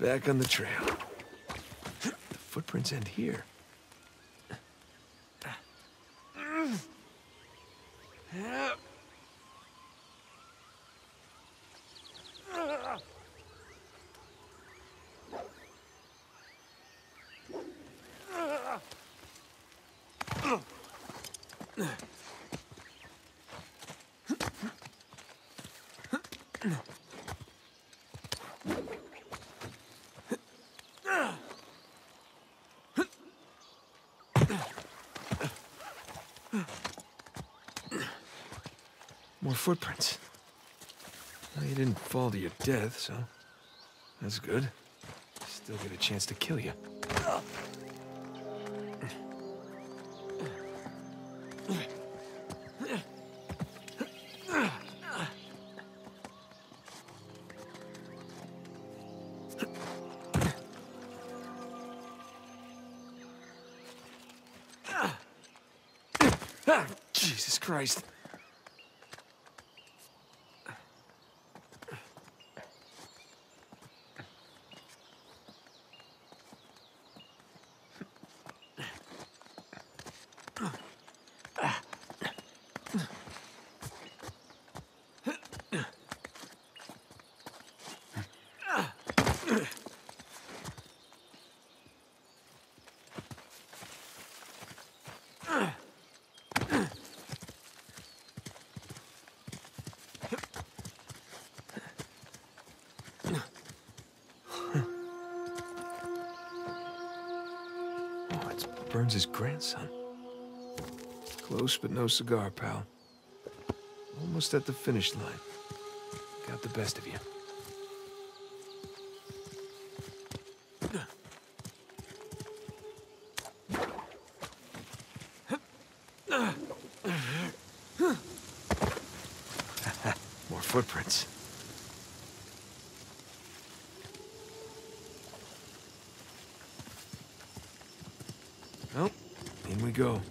A: Back on the trail. The footprints end here. More footprints. Well, you didn't fall to your death, so that's good. Still get a chance to kill you. Jesus Christ. Oh, it's Burns' grandson. Close but no cigar, pal. Almost at the finish line. Got the best of you. More footprints. Well, in we go.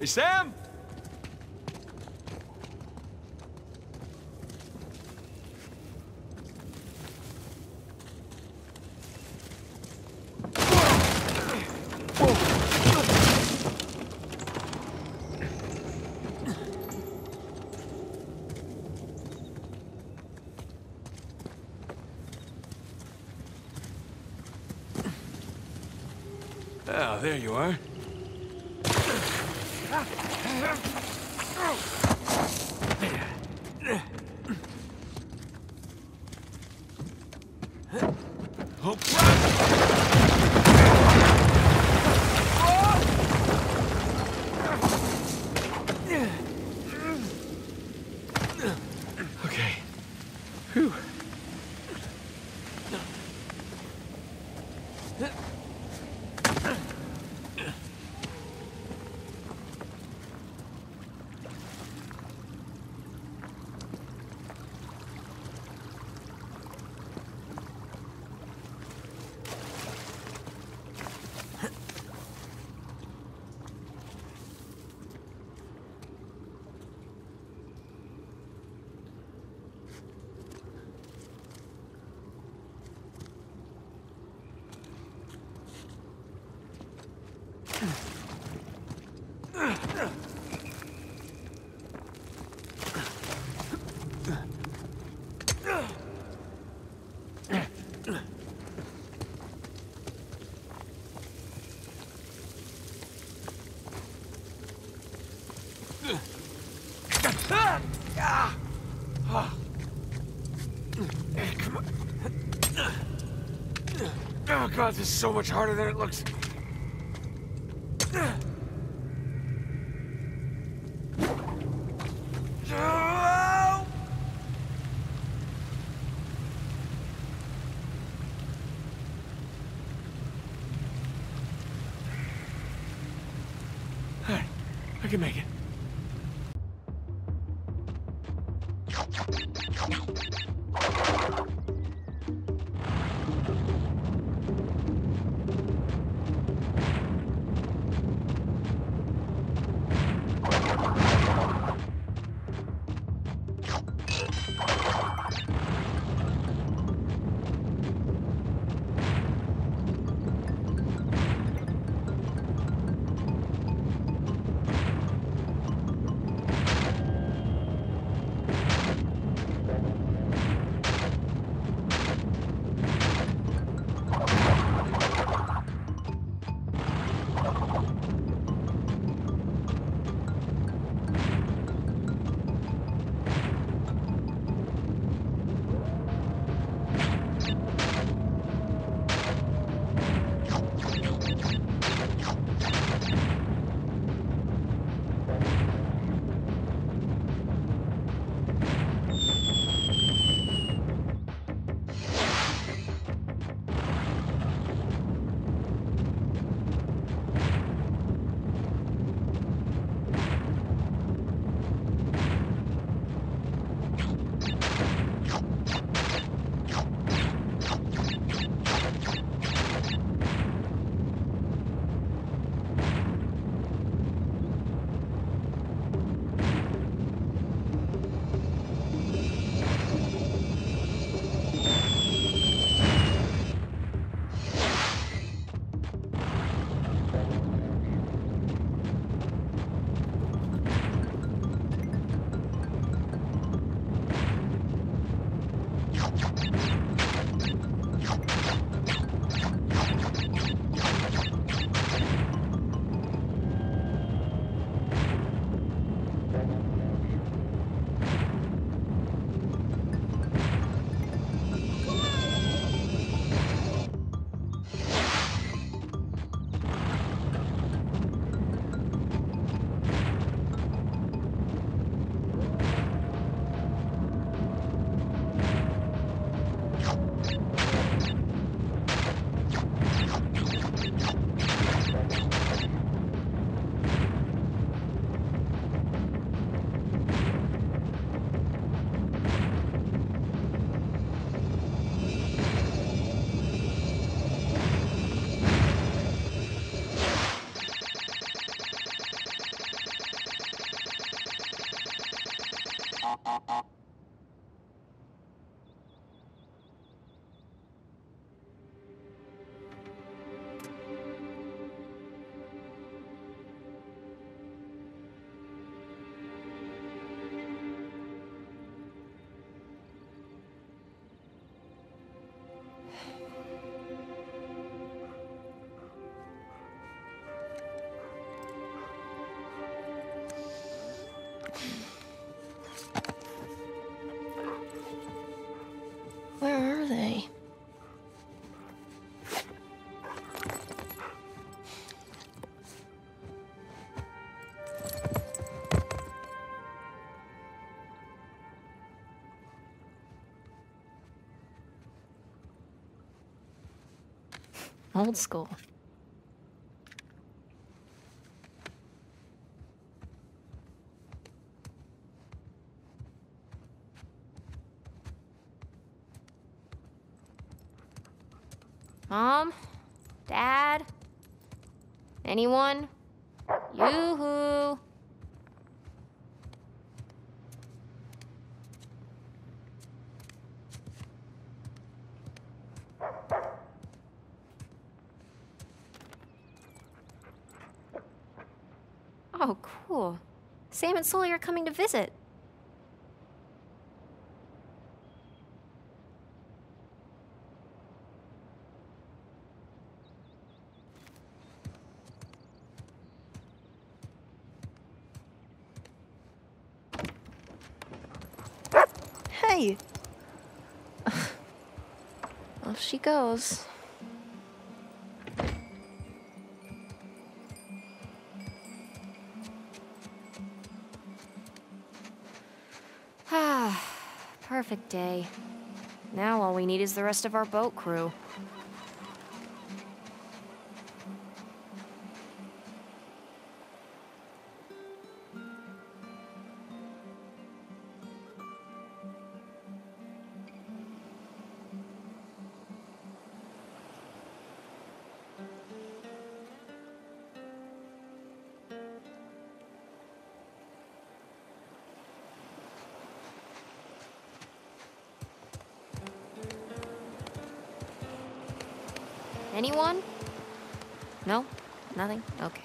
A: Hey, Sam! Oh, there you are. Okay. Whew. Oh god, this is so much harder than it looks.
F: Old school. Mom? Dad? Anyone? Yoo-hoo! Oh, cool. Sam and Sully are coming to visit. Hey! Off she goes. Perfect day. Now all we need is the rest of our boat crew. Anyone? No? Nothing? Okay.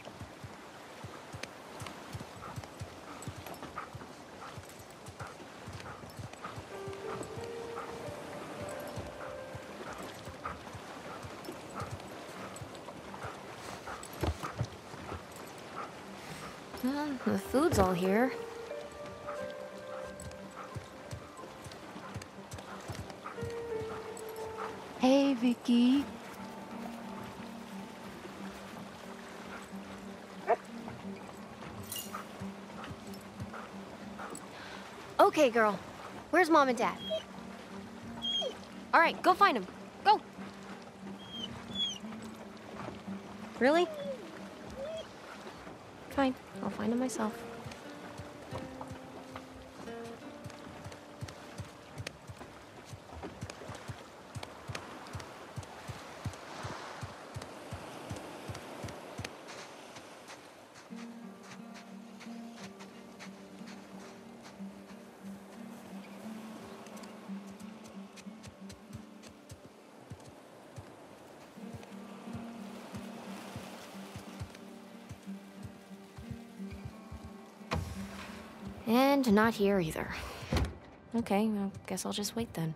F: Well, the food's all here.
B: Hey, Vicky.
F: Okay, girl. Where's mom and dad? All right, go find them. Go. Really? Fine, I'll find them myself. Not here either. Okay, I guess I'll just wait then.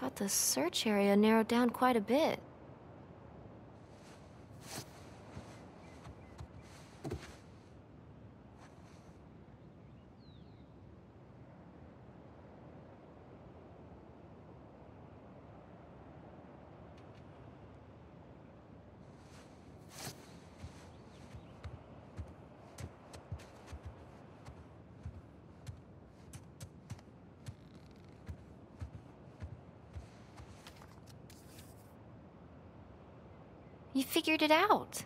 F: Got the search area narrowed down quite a bit. You figured it out.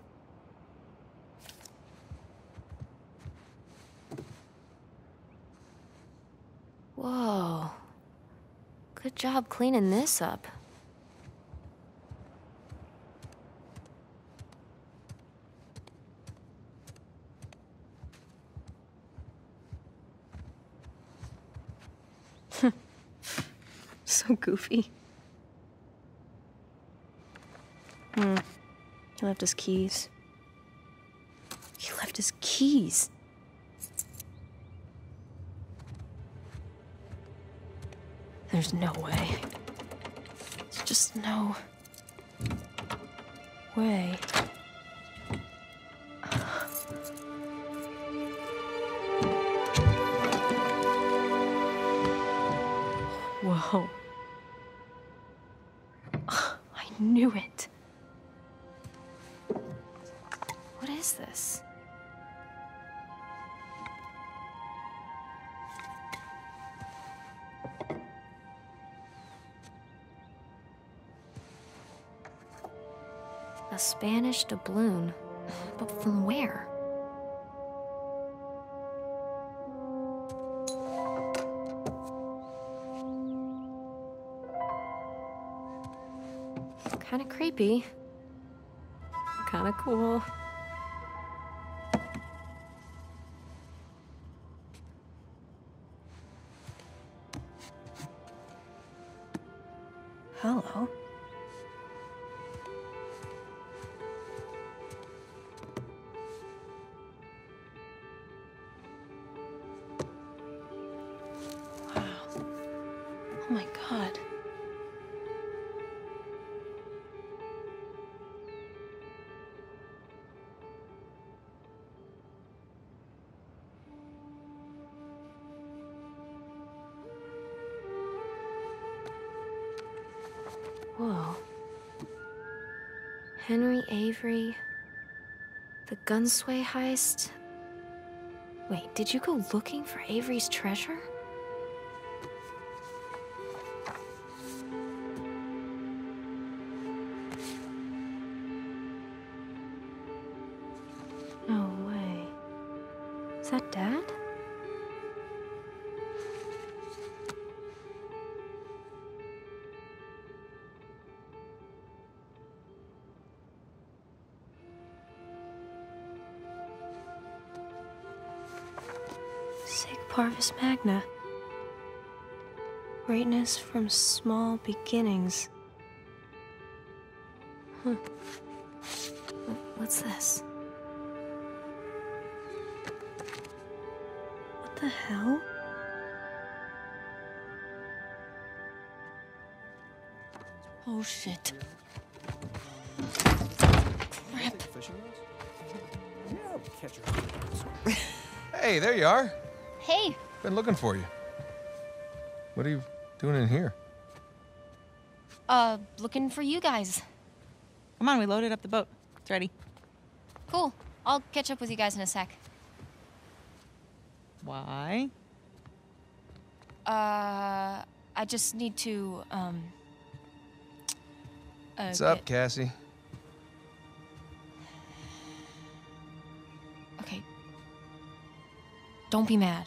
F: Whoa. Good job cleaning this up. so goofy. Hmm. He left his keys. There's no way. There's just no way. Spanish doubloon. But from where? Kinda creepy. Kinda cool. Avery. The Gunsway heist. Wait, did you go looking for Avery's treasure?
G: Sic Parvis Magna. Greatness from small beginnings. Huh.
F: What's this?
G: What the hell? Oh shit. Crap.
A: Hey, there you are.
F: Hey,
A: Been looking for you. What are you doing in here?
H: Uh, looking for you guys.
B: Come on, we loaded up the boat. It's ready.
H: Cool. I'll catch up with you guys in a sec.
B: Why?
H: Uh, I just need to, um. Uh,
A: What's up, Cassie?
H: Okay. Don't be mad.